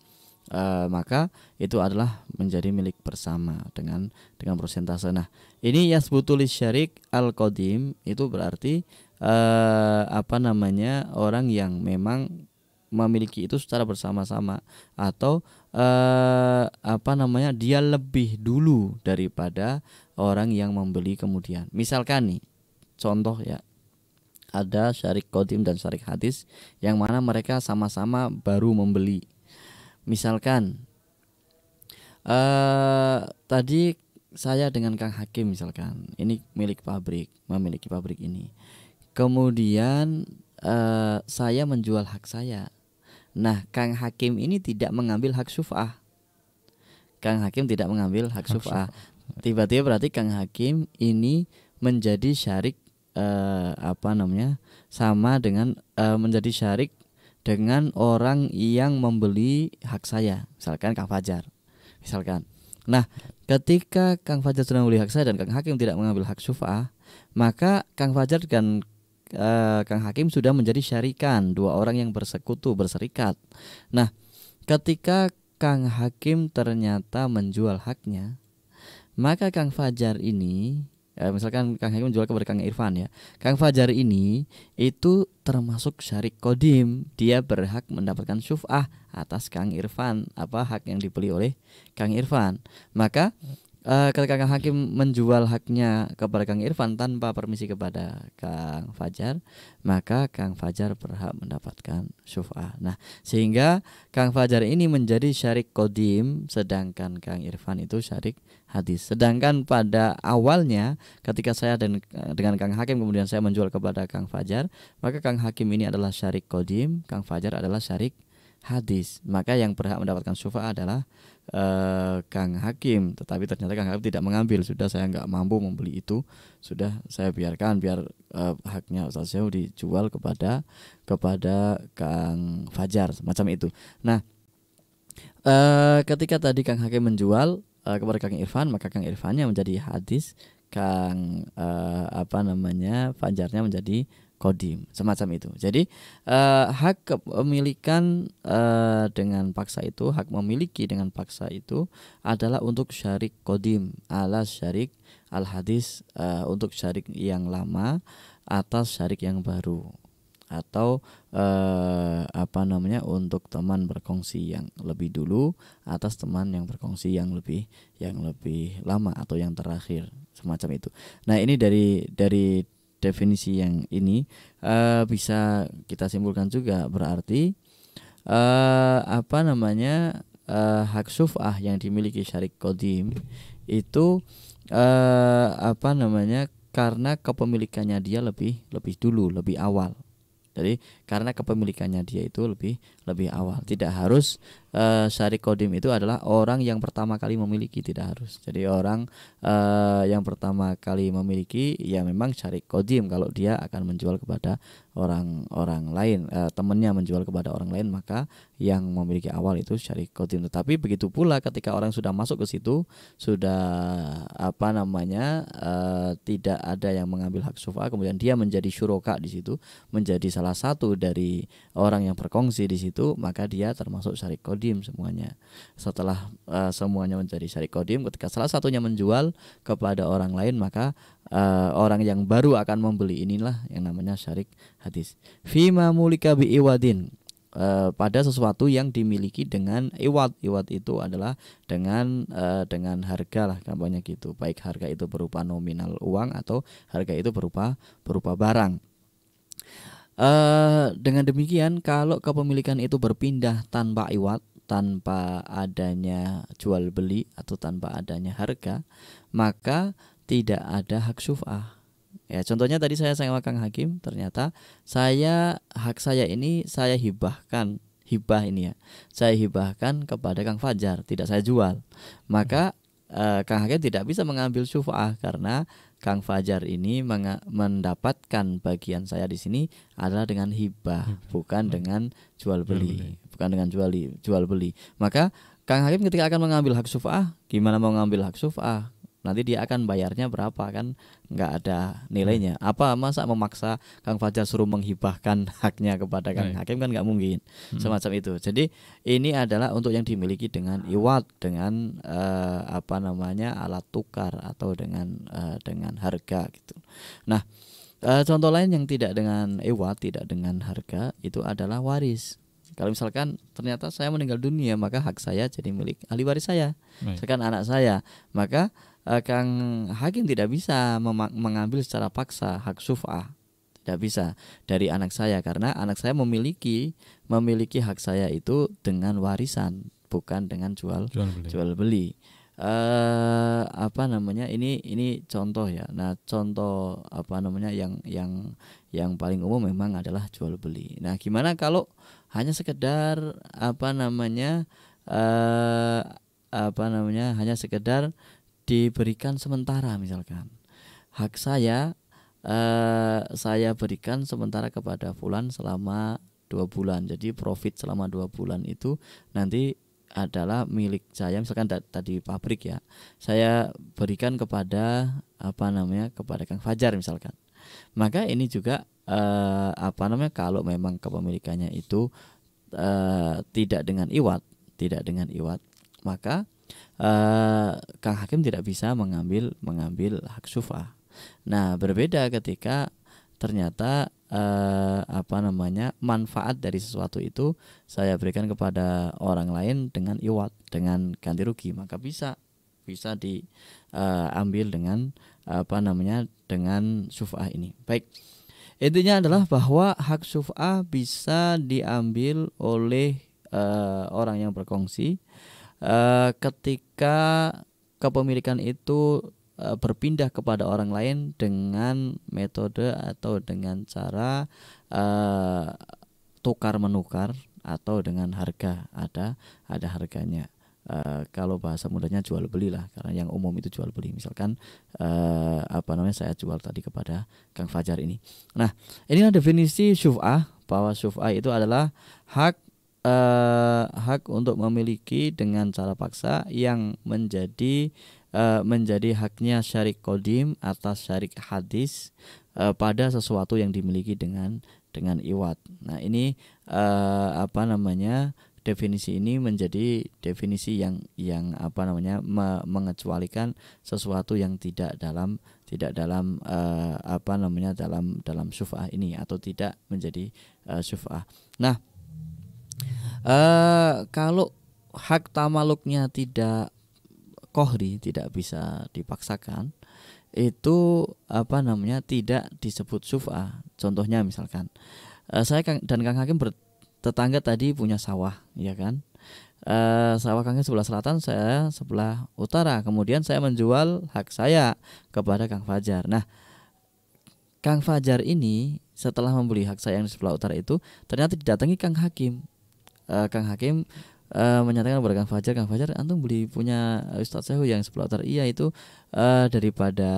uh, maka itu adalah menjadi milik bersama dengan dengan persentase. Nah, ini yasbutulis syarik al qadim itu berarti uh, apa namanya orang yang memang memiliki itu secara bersama-sama atau eh, apa namanya dia lebih dulu daripada orang yang membeli kemudian. Misalkan nih contoh ya ada syarik kodim dan syarik hadis yang mana mereka sama-sama baru membeli. Misalkan eh, tadi saya dengan Kang Hakim misalkan ini milik pabrik memiliki pabrik ini. Kemudian eh, saya menjual hak saya Nah, Kang Hakim ini tidak mengambil hak syuf'ah. Kang Hakim tidak mengambil hak, syuf'ah. Tiba-tiba berarti Kang Hakim ini menjadi syarik eh, apa namanya? sama dengan eh, menjadi syarik dengan orang yang membeli hak saya, misalkan Kang Fajar. Misalkan. Nah, ketika Kang Fajar sudah membeli hak saya dan Kang Hakim tidak mengambil hak syuf'ah, maka Kang Fajar dan uh, Kang Hakim sudah menjadi syarikan. Dua orang yang bersekutu berserikat. Nah, ketika Kang Hakim ternyata menjual haknya, maka Kang Fajar ini ya, misalkan Kang Hakim menjual kepada Kang Irfan ya Kang Fajar ini itu termasuk syarik kodim. Dia berhak mendapatkan syuf'ah atas Kang Irfan apa hak yang dibeli oleh Kang Irfan. Maka uh, ketika Kang Hakim menjual haknya kepada Kang Irfan tanpa permisi kepada Kang Fajar, maka Kang Fajar berhak mendapatkan syuf'ah. Nah, sehingga Kang Fajar ini menjadi syarik kodim, sedangkan Kang Irfan itu syarik hadis. Sedangkan pada awalnya ketika saya dan dengan Kang Hakim kemudian saya menjual kepada Kang Fajar, maka Kang Hakim ini adalah syarik kodim, Kang Fajar adalah syarik hadis. Maka yang berhak mendapatkan syuf'ah adalah uh, Kang Hakim. Tetapi ternyata Kang Hakim tidak mengambil. Sudah saya nggak mampu membeli itu. Sudah saya biarkan biar uh, haknya Ustaz Syau dijual kepada kepada Kang Fajar semacam itu. Nah uh, ketika tadi Kang Hakim menjual uh, kepada Kang Irfan maka Kang Irfannya menjadi hadis. Kang uh, apa namanya Fajarnya menjadi kodim semacam itu. Jadi uh, hak kepemilikan uh, dengan paksa itu, hak memiliki dengan paksa itu adalah untuk syarik kodim ala syarik al hadis uh, untuk syarik yang lama atas syarik yang baru atau uh, apa namanya untuk teman berkongsi yang lebih dulu atas teman yang berkongsi yang lebih yang lebih lama atau yang terakhir semacam itu. Nah ini dari dari definisi yang ini uh, bisa kita simpulkan juga. Berarti uh, apa namanya uh, hak sufah yang dimiliki syarik kodim itu uh, apa namanya karena kepemilikannya dia lebih lebih dulu lebih awal. Jadi karena kepemilikannya dia itu lebih lebih awal. Tidak harus uh, syarik kodim itu adalah orang yang pertama kali memiliki tidak harus. Jadi orang uh, yang pertama kali memiliki ya memang syarik kodim kalau dia akan menjual kepada orang-orang lain, uh, temannya menjual kepada orang lain maka yang memiliki awal itu syarik kodim. Tetapi begitu pula ketika orang sudah masuk ke situ sudah apa namanya uh, tidak ada yang mengambil hak sufa kemudian dia menjadi syuroka di situ menjadi salah satu dari orang yang berkongsi di situ maka dia termasuk syarik kodim semuanya. Setelah uh, semuanya menjadi syarik kodim ketika salah satunya menjual kepada orang lain maka uh, orang yang baru akan membeli inilah yang namanya syarik hadis. Fima mulika bi iwadin. Uh, pada sesuatu yang dimiliki dengan iwat iwat itu adalah dengan uh, dengan harga lah gampangnya gitu. Baik harga itu berupa nominal uang atau harga itu berupa berupa barang Uh, dengan demikian, kalau kepemilikan itu berpindah tanpa iwat, tanpa adanya jual beli atau tanpa adanya harga, maka tidak ada hak syuf'ah. Ya, contohnya tadi saya sama Kang Hakim, ternyata saya hak saya ini saya hibahkan, hibah ini ya. Saya hibahkan kepada Kang Fajar, tidak saya jual. Maka uh, Kang Hakim tidak bisa mengambil syuf'ah karena Kang Fajar ini mendapatkan bagian saya di sini adalah dengan hibah, bukan dengan jual beli, bukan dengan jual jual beli. Maka Kang Hakim ketika akan mengambil hak sufah, gimana mau ngambil hak sufah? Nanti dia akan bayarnya berapa kan? Nggak ada nilainya. Apa masa memaksa Kang Fajar suruh menghibahkan haknya kepada Kang Baik. Hakim kan nggak mungkin Hmm. semacam itu. Jadi ini adalah untuk yang dimiliki dengan iwat dengan eh, apa namanya alat tukar atau dengan eh, dengan harga gitu. Nah, eh, contoh lain yang tidak dengan iwat, tidak dengan harga itu adalah waris. Kalau misalkan ternyata saya meninggal dunia, maka hak saya jadi milik ahli waris saya, misalkan anak saya, maka eh, Kang Hakim tidak bisa mengambil secara paksa hak suf'ah. Tidak bisa dari anak saya karena anak saya memiliki memiliki hak saya itu dengan warisan bukan dengan jual Jual beli. jual beli. Eh apa namanya ini ini contoh ya. Nah contoh apa namanya yang yang yang paling umum memang adalah jual beli. Nah gimana kalau hanya sekedar apa namanya eh apa namanya hanya sekedar diberikan sementara misalkan. Hak saya eh saya berikan sementara kepada fulan selama dua bulan. Jadi profit selama dua bulan itu nanti adalah milik saya. Misalkan tadi pabrik ya. Saya berikan kepada apa namanya kepada Kang Fajar misalkan. Maka ini juga eh, apa namanya kalau memang kepemilikannya itu eh, tidak dengan iwat tidak dengan iwat maka eh, Kang Hakim tidak bisa mengambil mengambil hak syufah nah berbeda ketika ternyata eh, apa namanya manfaat dari sesuatu itu saya berikan kepada orang lain dengan iwat dengan ganti rugi. Maka bisa bisa diambil dengan apa namanya dengan syuf'ah ini. Baik. Intinya adalah bahwa hak syuf'ah bisa diambil oleh eh, orang yang berkongsi eh, ketika kepemilikan itu eh, berpindah kepada orang lain dengan metode atau dengan cara eh, tukar menukar atau dengan harga ada ada harganya. Eh, kalau bahasa mudahnya jual beli lah karena yang umum itu jual beli. Misalkan eh, apa namanya saya jual tadi kepada Kang Fajar ini. Nah inilah definisi syuf'ah bahwa syuf'ah itu adalah hak eh, hak untuk memiliki dengan cara paksa yang menjadi eh, menjadi haknya syarik kodim atas syarik hadis eh, pada sesuatu yang dimiliki dengan dengan iwat. Nah ini eh, apa namanya definisi ini menjadi definisi yang yang apa namanya me- mengecualikan sesuatu yang tidak dalam tidak dalam eh, apa namanya dalam dalam syuf'ah ini atau tidak menjadi eh, syuf'ah. Nah eh kalau hak tamaluknya tidak kohri tidak bisa dipaksakan itu apa namanya tidak disebut syuf'ah contohnya misalkan eh, saya dan Kang Hakim bertetangga tadi punya sawah ya kan? Eh, sawah Kang Hakim sebelah selatan saya sebelah utara. Kemudian saya menjual hak saya kepada Kang Fajar. Nah Kang Fajar ini setelah membeli hak saya yang di sebelah utara itu ternyata didatangi Kang Hakim Eh, Kang Hakim eh, menyatakan kepada Kang Fajar, Kang Fajar, antum beli punya Ustadz Sehu yang sebelah utara. Iya itu eh, daripada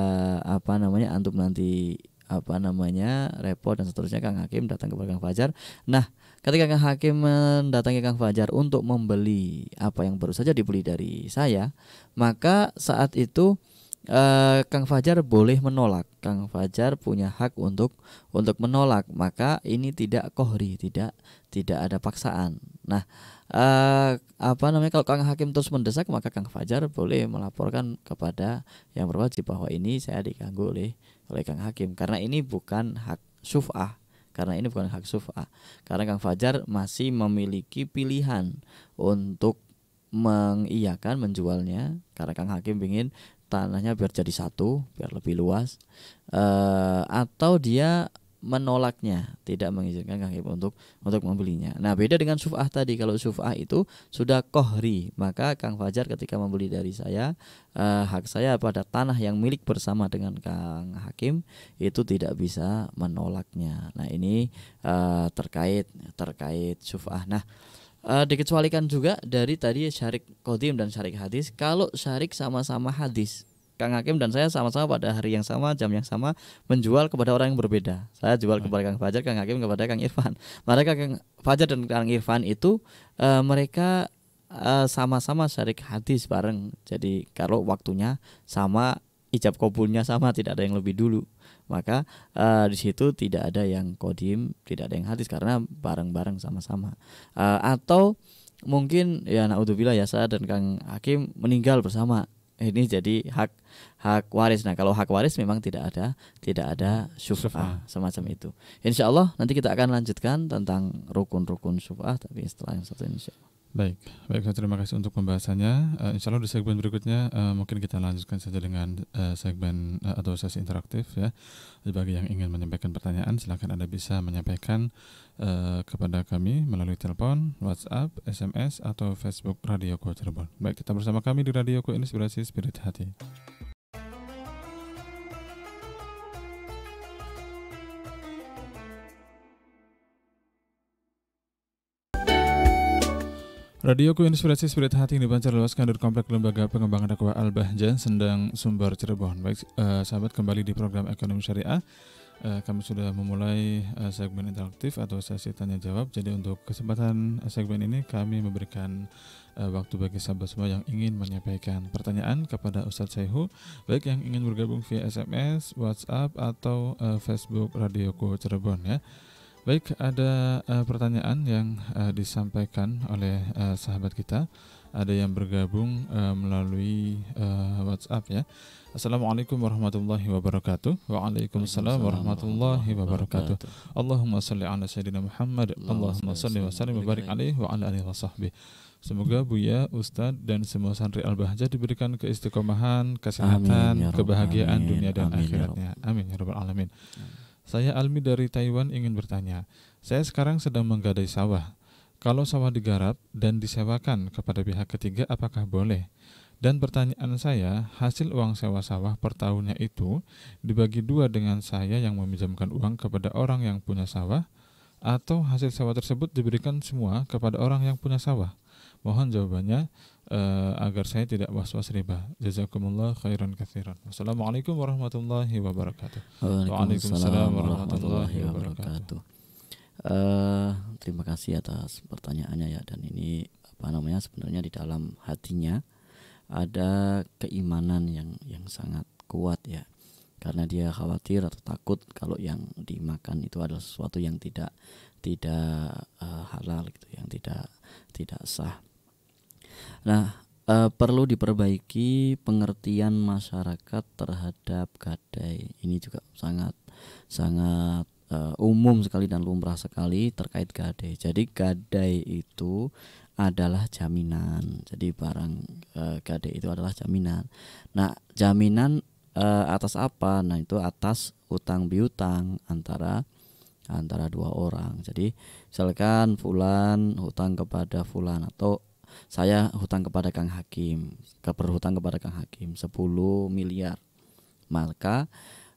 apa namanya antum nanti apa namanya repot dan seterusnya Kang Hakim datang kepada Kang Fajar. Nah, ketika Kang Hakim mendatangi Kang Fajar untuk membeli apa yang baru saja dibeli dari saya, maka saat itu eh, Kang Fajar boleh menolak. Kang Fajar punya hak untuk untuk menolak. Maka ini tidak kohri, tidak tidak ada paksaan. Nah, eh, apa namanya kalau Kang Hakim terus mendesak maka Kang Fajar boleh melaporkan kepada yang berwajib bahwa ini saya diganggu oleh oleh Kang Hakim karena ini bukan hak syuf'ah. Karena ini bukan hak syuf'ah. Karena Kang Fajar masih memiliki pilihan untuk mengiyakan menjualnya karena Kang Hakim ingin tanahnya biar jadi satu biar lebih luas eh atau dia menolaknya tidak mengizinkan Kang Hakim untuk untuk membelinya. Nah beda dengan suf'ah tadi kalau suf'ah itu sudah kohri maka Kang Fajar ketika membeli dari saya eh, hak saya pada tanah yang milik bersama dengan Kang Hakim itu tidak bisa menolaknya. Nah ini eh, terkait terkait suf'ah. Nah eh, dikecualikan juga dari tadi syarik kodim dan syarik hadis. Kalau syarik sama-sama hadis Kang Hakim dan saya sama-sama pada hari yang sama jam yang sama menjual kepada orang yang berbeda. Saya jual kepada Kang Fajar Kang Hakim kepada Kang Irfan. Mereka Kang Fajar dan Kang Irfan itu eh, mereka uh, sama-sama syarik hadis bareng. Jadi kalau waktunya sama, ijab kabulnya sama, tidak ada yang lebih dulu. Maka uh, di situ tidak ada yang kodim, tidak ada yang hadis karena bareng-bareng sama-sama. Uh, atau mungkin ya naudzubillah ya saya dan Kang Hakim meninggal bersama ini jadi hak hak waris. Nah, kalau hak waris memang tidak ada tidak ada syuf'ah semacam itu. Insya Allah nanti kita akan lanjutkan tentang rukun-rukun syuf'ah tapi setelah yang satu insya Allah. Baik, baik terima kasih untuk pembahasannya. Uh, insya Allah di segmen berikutnya uh, mungkin kita lanjutkan saja dengan uh, segmen uh, atau sesi interaktif ya. Bagi yang ingin menyampaikan pertanyaan, silakan anda bisa menyampaikan uh, kepada kami melalui telepon, WhatsApp, SMS atau Facebook Radio Ko Cirebon. Baik, kita bersama kami di Radio Ko Inspirasi Spirit Hati. Radioku Inspirasi Spirit Hati ini dipancar luaskan dari Komplek Lembaga Pengembangan Dakwah Al-Bahjan, Sendang, Sumber, Cirebon. Baik, uh, sahabat kembali di program Ekonomi Syariah. Uh, kami sudah memulai uh, segmen interaktif atau sesi tanya jawab. Jadi untuk kesempatan segmen ini kami memberikan uh, waktu bagi sahabat semua yang ingin menyampaikan pertanyaan kepada Ustadz Saihu, baik yang ingin bergabung via SMS, WhatsApp atau uh, Facebook Radioku Cirebon ya. Baik, ada uh, pertanyaan yang uh, disampaikan oleh uh, sahabat kita. Ada yang bergabung uh, melalui uh, WhatsApp ya. Assalamualaikum warahmatullahi wabarakatuh. Waalaikumsalam warahmatullahi wabarakatuh. Allahumma salli ala sayyidina Muhammad. Allahumma salli wa sallim wa barik alaihi wa ala alihi wa sahbihi. Semoga Buya, Ustadz dan semua santri Al-Bahjah diberikan keistiqomahan, kesehatan, amin, ya kebahagiaan amin, dunia dan amin, ya akhiratnya. Amin ya rabbal alamin. Amin. Saya Almi dari Taiwan ingin bertanya. Saya sekarang sedang menggadai sawah. Kalau sawah digarap dan disewakan kepada pihak ketiga apakah boleh? Dan pertanyaan saya, hasil uang sewa sawah per tahunnya itu dibagi dua dengan saya yang meminjamkan uang kepada orang yang punya sawah atau hasil sewa tersebut diberikan semua kepada orang yang punya sawah? Mohon jawabannya uh, agar saya tidak was-was riba. Jazakumullah khairan katsiran. Wassalamualaikum warahmatullahi wabarakatuh. Waalaikumsalam warahmatullahi wabarakatuh. Uh, terima kasih atas pertanyaannya ya dan ini apa namanya sebenarnya di dalam hatinya ada keimanan yang yang sangat kuat ya karena dia khawatir atau takut kalau yang dimakan itu adalah sesuatu yang tidak tidak uh, halal gitu yang tidak tidak sah Nah, e, perlu diperbaiki pengertian masyarakat terhadap gadai. Ini juga sangat sangat e, umum sekali dan lumrah sekali terkait gadai. Jadi gadai itu adalah jaminan. Jadi barang e, gadai itu adalah jaminan. Nah, jaminan e, atas apa? Nah, itu atas utang piutang antara antara dua orang. Jadi misalkan fulan hutang kepada fulan atau saya hutang kepada Kang Hakim, berhutang kepada Kang Hakim 10 miliar. Maka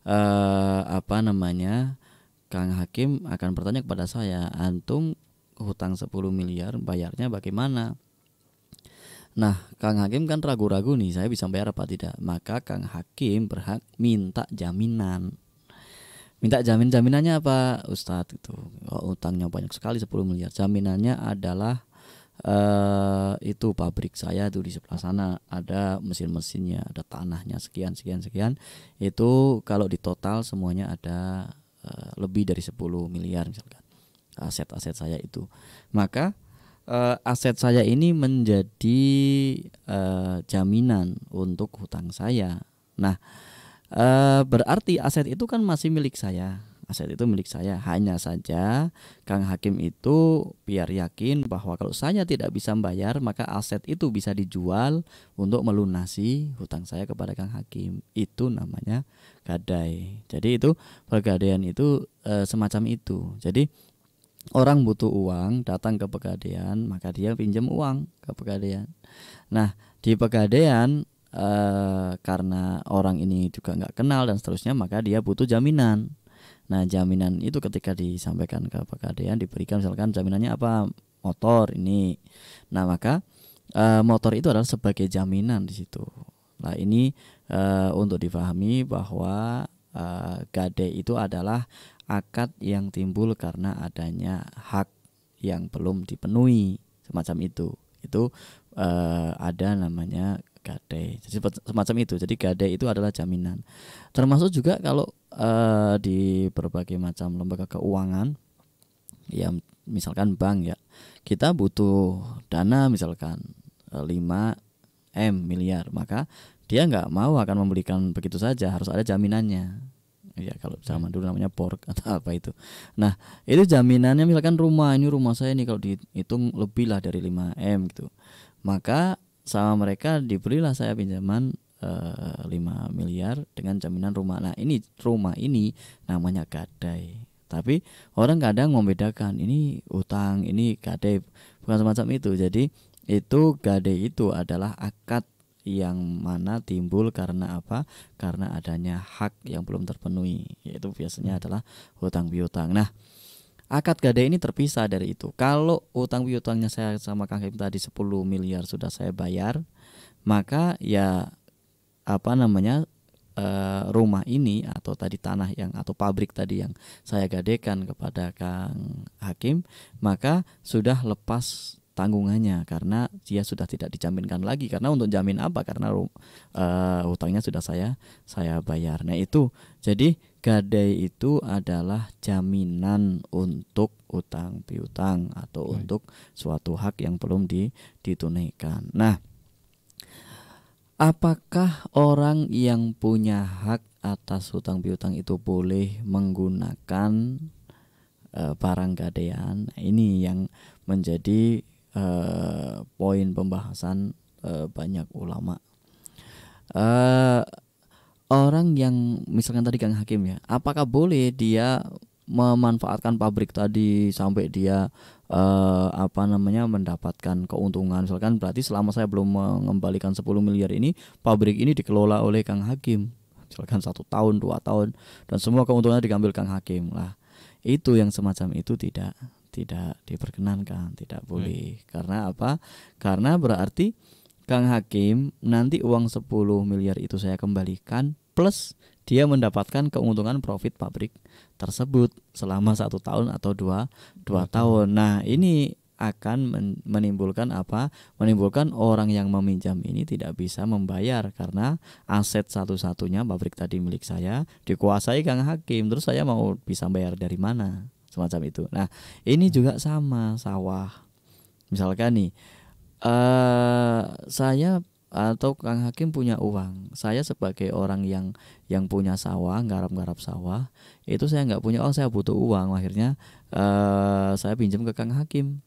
eh, apa namanya? Kang Hakim akan bertanya kepada saya, "Antum hutang 10 miliar bayarnya bagaimana?" Nah, Kang Hakim kan ragu-ragu nih, saya bisa bayar apa tidak. Maka Kang Hakim berhak minta jaminan. Minta jamin jaminannya apa, Ustadz itu? Oh, utangnya banyak sekali 10 miliar. Jaminannya adalah uh, itu pabrik saya tuh di sebelah sana ada mesin-mesinnya, ada tanahnya sekian sekian sekian. Itu kalau di total semuanya ada uh, lebih dari 10 miliar misalkan aset-aset saya itu. Maka uh, aset saya ini menjadi uh, jaminan untuk hutang saya. Nah, uh, berarti aset itu kan masih milik saya aset itu milik saya. Hanya saja Kang Hakim itu biar yakin bahwa kalau saya tidak bisa membayar maka aset itu bisa dijual untuk melunasi hutang saya kepada Kang Hakim. Itu namanya gadai. Jadi itu pegadaian itu e, semacam itu. Jadi orang butuh uang datang ke pegadaian maka dia pinjam uang ke pegadaian. Nah di pegadaian e, karena orang ini juga nggak kenal dan seterusnya maka dia butuh jaminan Nah, jaminan itu ketika disampaikan ke pegadaian diberikan misalkan jaminannya apa? Motor ini. Nah, maka e, motor itu adalah sebagai jaminan di situ. Nah, ini e, untuk difahami bahwa e, gade itu adalah akad yang timbul karena adanya hak yang belum dipenuhi semacam itu. Itu uh, ada namanya gadai. Jadi semacam itu. Jadi gadai itu adalah jaminan. Termasuk juga kalau uh, di berbagai macam lembaga keuangan ya misalkan bank ya. Kita butuh dana misalkan 5 M miliar, maka dia nggak mau akan memberikan begitu saja, harus ada jaminannya ya kalau zaman dulu namanya pork atau apa itu. Nah, itu jaminannya misalkan rumah ini rumah saya ini kalau dihitung lebih lah dari 5 M gitu. Maka sama mereka diberilah saya pinjaman uh, eh, 5 miliar dengan jaminan rumah. Nah, ini rumah ini namanya gadai. Tapi orang kadang membedakan ini utang, ini gadai, bukan semacam itu. Jadi itu gadai itu adalah akad yang mana timbul karena apa? Karena adanya hak yang belum terpenuhi, yaitu biasanya adalah hutang piutang. Nah, akad gade ini terpisah dari itu. Kalau utang piutangnya saya sama Kang Hakim tadi 10 miliar sudah saya bayar, maka ya apa namanya uh, rumah ini atau tadi tanah yang atau pabrik tadi yang saya gadekan kepada Kang Hakim, maka sudah lepas tanggungannya karena dia sudah tidak dijaminkan lagi karena untuk jamin apa karena uh, hutangnya sudah saya saya bayar. Nah itu jadi gadai itu adalah jaminan untuk utang piutang atau Baik. untuk suatu hak yang belum ditunaikan. Nah apakah orang yang punya hak atas hutang piutang itu boleh menggunakan uh, barang gadaian? Ini yang menjadi uh, poin pembahasan uh, banyak ulama. Uh, orang yang misalkan tadi Kang Hakim ya, apakah boleh dia memanfaatkan pabrik tadi sampai dia uh, apa namanya mendapatkan keuntungan misalkan berarti selama saya belum mengembalikan 10 miliar ini pabrik ini dikelola oleh Kang Hakim misalkan satu tahun dua tahun dan semua keuntungannya diambil Kang Hakim lah itu yang semacam itu tidak tidak diperkenankan, tidak boleh. Hmm. Karena apa? Karena berarti Kang Hakim nanti uang 10 miliar itu saya kembalikan plus dia mendapatkan keuntungan profit pabrik tersebut selama satu tahun atau dua dua tahun. Nah ini akan menimbulkan apa? Menimbulkan orang yang meminjam ini tidak bisa membayar karena aset satu-satunya pabrik tadi milik saya dikuasai Kang Hakim. Terus saya mau bisa bayar dari mana? semacam itu. Nah, ini juga sama sawah. Misalkan nih, uh, saya atau Kang Hakim punya uang. Saya sebagai orang yang yang punya sawah, garap-garap sawah, itu saya nggak punya. Oh, saya butuh uang. Akhirnya uh, saya pinjam ke Kang Hakim.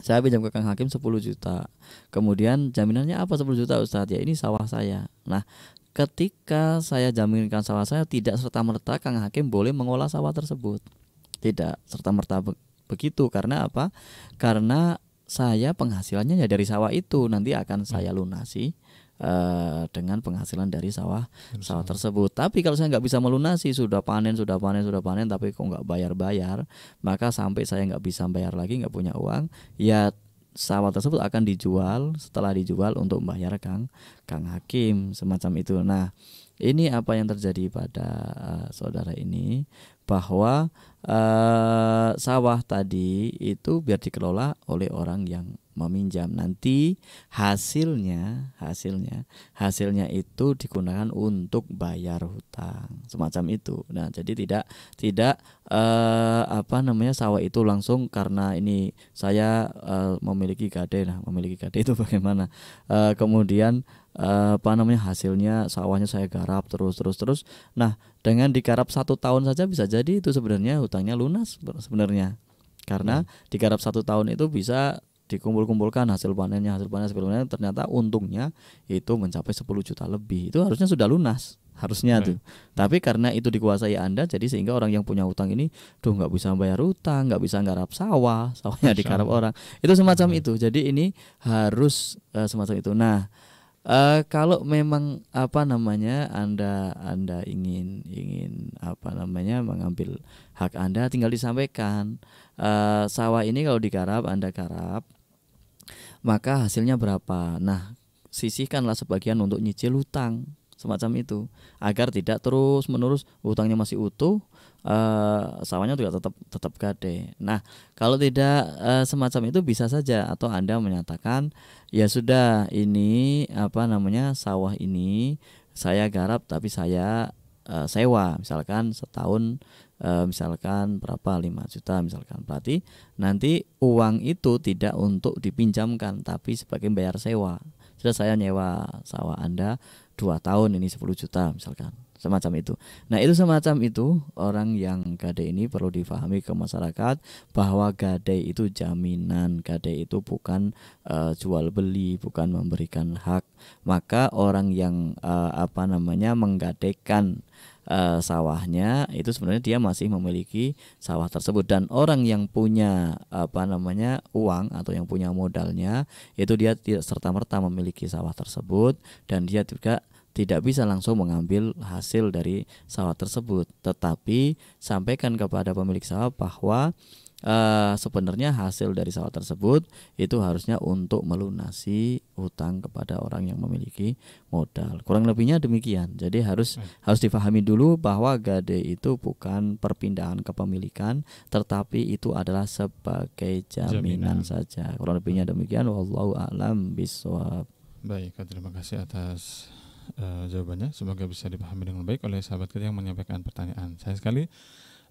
Saya pinjam ke Kang Hakim 10 juta. Kemudian jaminannya apa 10 juta Ustadz? Ya ini sawah saya. Nah, ketika saya jaminkan sawah saya tidak serta merta Kang Hakim boleh mengolah sawah tersebut tidak serta merta begitu karena apa karena saya penghasilannya ya dari sawah itu nanti akan saya hmm. lunasi uh, dengan penghasilan dari sawah sawah tersebut. Tapi kalau saya nggak bisa melunasi, sudah panen, sudah panen, sudah panen, tapi kok nggak bayar-bayar, maka sampai saya nggak bisa bayar lagi, nggak punya uang, ya sawah tersebut akan dijual. Setelah dijual untuk membayar kang kang hakim semacam itu. Nah, ini apa yang terjadi pada uh, saudara ini bahwa uh, sawah tadi itu biar dikelola oleh orang yang meminjam. Nanti hasilnya hasilnya hasilnya itu digunakan untuk bayar hutang. Semacam itu. Nah jadi tidak tidak uh, apa namanya sawah itu langsung karena ini saya uh, memiliki gade. Nah memiliki gade itu bagaimana? Uh, kemudian uh, apa namanya hasilnya sawahnya saya garap terus terus terus. Nah dengan digarap satu tahun saja bisa jadi itu sebenarnya hutangnya lunas sebenarnya. Karena hmm. digarap satu tahun itu bisa dikumpul-kumpulkan hasil panennya hasil panen hasil panennya ternyata untungnya itu mencapai 10 juta lebih. Itu harusnya sudah lunas harusnya hmm. tuh. Tapi karena itu dikuasai anda jadi sehingga orang yang punya hutang ini tuh nggak bisa bayar hutang nggak bisa garap sawah sawahnya digarap orang. Itu semacam hmm. itu. Jadi ini harus uh, semacam itu. Nah Uh, kalau memang apa namanya anda anda ingin ingin apa namanya mengambil hak anda tinggal disampaikan. Uh, sawah ini kalau digarap anda garap maka hasilnya berapa nah sisihkanlah sebagian untuk nyicil hutang semacam itu agar tidak terus menerus hutangnya masih utuh uh, sawahnya juga tetap tetap gade. Nah, kalau tidak uh, semacam itu bisa saja atau Anda menyatakan ya sudah ini apa namanya sawah ini saya garap tapi saya uh, sewa misalkan setahun uh, misalkan berapa? 5 juta misalkan. Berarti nanti uang itu tidak untuk dipinjamkan tapi sebagai bayar sewa. Sudah saya nyewa sawah Anda dua tahun ini 10 juta misalkan. Semacam itu. Nah itu semacam itu orang yang gade ini perlu difahami ke masyarakat bahwa gade itu jaminan, gade itu bukan uh, jual beli, bukan memberikan hak. Maka orang yang uh, apa namanya menggadekan uh, sawahnya itu sebenarnya dia masih memiliki sawah tersebut. Dan orang yang punya apa namanya uang atau yang punya modalnya itu dia tidak serta merta memiliki sawah tersebut dan dia juga tidak bisa langsung mengambil hasil dari sawah tersebut, tetapi sampaikan kepada pemilik sawah bahwa uh, sebenarnya hasil dari sawah tersebut itu harusnya untuk melunasi hutang kepada orang yang memiliki modal. Kurang lebihnya demikian. Jadi harus hmm. harus difahami dulu bahwa gade itu bukan perpindahan kepemilikan, tetapi itu adalah sebagai jaminan, jaminan. saja. Kurang lebihnya demikian. Wallahu a'lam bishawab. Baik, terima kasih atas uh, jawabannya. Semoga bisa dipahami dengan baik oleh sahabat kita yang menyampaikan pertanyaan. Saya sekali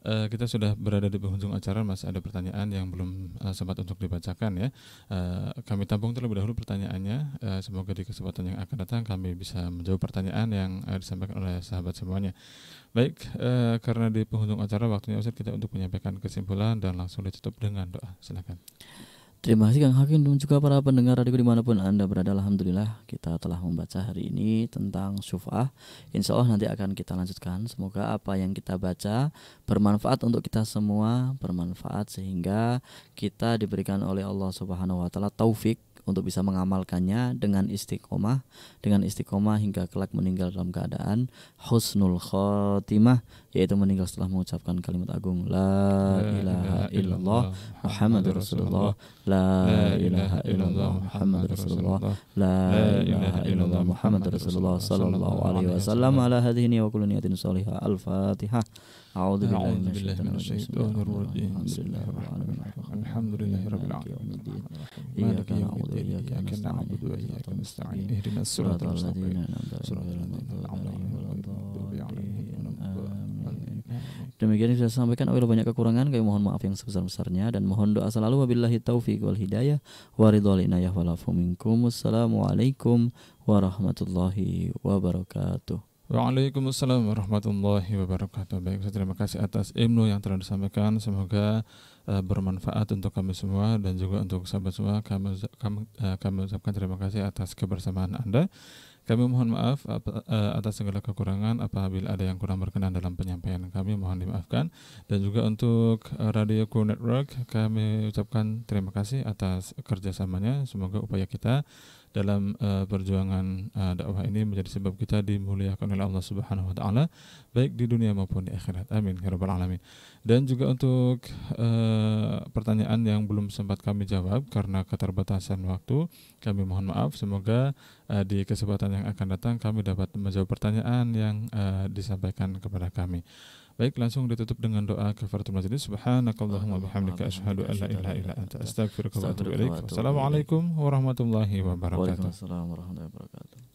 uh, kita sudah berada di penghujung acara, masih ada pertanyaan yang belum uh, sempat untuk dibacakan ya. Uh, kami tampung terlebih dahulu pertanyaannya. Uh, semoga di kesempatan yang akan datang kami bisa menjawab pertanyaan yang uh, disampaikan oleh sahabat semuanya. Baik, uh, karena di penghujung acara waktunya Ustaz kita untuk menyampaikan kesimpulan dan langsung ditutup dengan doa. Silakan. Terima kasih Kang Hakim dan juga para pendengar radio di mana pun Anda berada. Alhamdulillah kita telah membaca hari ini tentang syuf'ah. Insya Allah nanti akan kita lanjutkan. Semoga apa yang kita baca bermanfaat untuk kita semua Bermanfaat sehingga kita diberikan oleh Allah Subhanahu Wa Taala taufik untuk bisa mengamalkannya dengan istiqomah dengan istiqomah hingga kelak meninggal dalam keadaan husnul khotimah yaitu meninggal setelah mengucapkan kalimat agung la ilaha illallah Muhammad Rasulullah. La ilaha illallah Muhammad Rasulullah. La ilaha illallah Muhammad Rasulullah sallallahu alaihi wasallam. ala hadhihi wa kullu niyatin salihah al-fatihah أعوذ بالله من الشيطان الرجيم بسم الله الرحمن الرحيم الحمد لله رب العالمين إياك نعبد وإياك نستعين وإياك نستعين اهدنا الصراط الذين أنعمت Demikian yang saya sampaikan apabila banyak kekurangan kami mohon maaf yang sebesar-besarnya dan mohon doa selalu wabillahi taufik wal hidayah wa ridwal inayah walafu minkum. Wassalamualaikum warahmatullahi wabarakatuh. Waalaikumsalam warahmatullahi wabarakatuh. Baik, terima kasih atas ilmu yang telah disampaikan. Semoga uh, bermanfaat untuk kami semua dan juga untuk sahabat semua. Kami, kami, uh, kami ucapkan terima kasih atas kebersamaan Anda. Kami mohon maaf uh, atas segala kekurangan apabila ada yang kurang berkenan dalam penyampaian kami mohon dimaafkan dan juga untuk Radio Cool Network kami ucapkan terima kasih atas kerjasamanya semoga upaya kita dalam uh, perjuangan uh, dakwah ini menjadi sebab kita dimuliakan oleh Allah Subhanahu wa taala baik di dunia maupun di akhirat. Amin ya rabbal alamin. Dan juga untuk uh, pertanyaan yang belum sempat kami jawab karena keterbatasan waktu, kami mohon maaf. Semoga uh, di kesempatan yang akan datang kami dapat menjawab pertanyaan yang uh, disampaikan kepada kami. Baik, langsung ditutup dengan doa kafaratul majlis. Subhanakallahumma bihamdika asyhadu an la ilaha illa anta astaghfiruka wa atubu ilaik. Wassalamualaikum warahmatullahi wabarakatuh. Waalaikumsalam warahmatullahi wabarakatuh.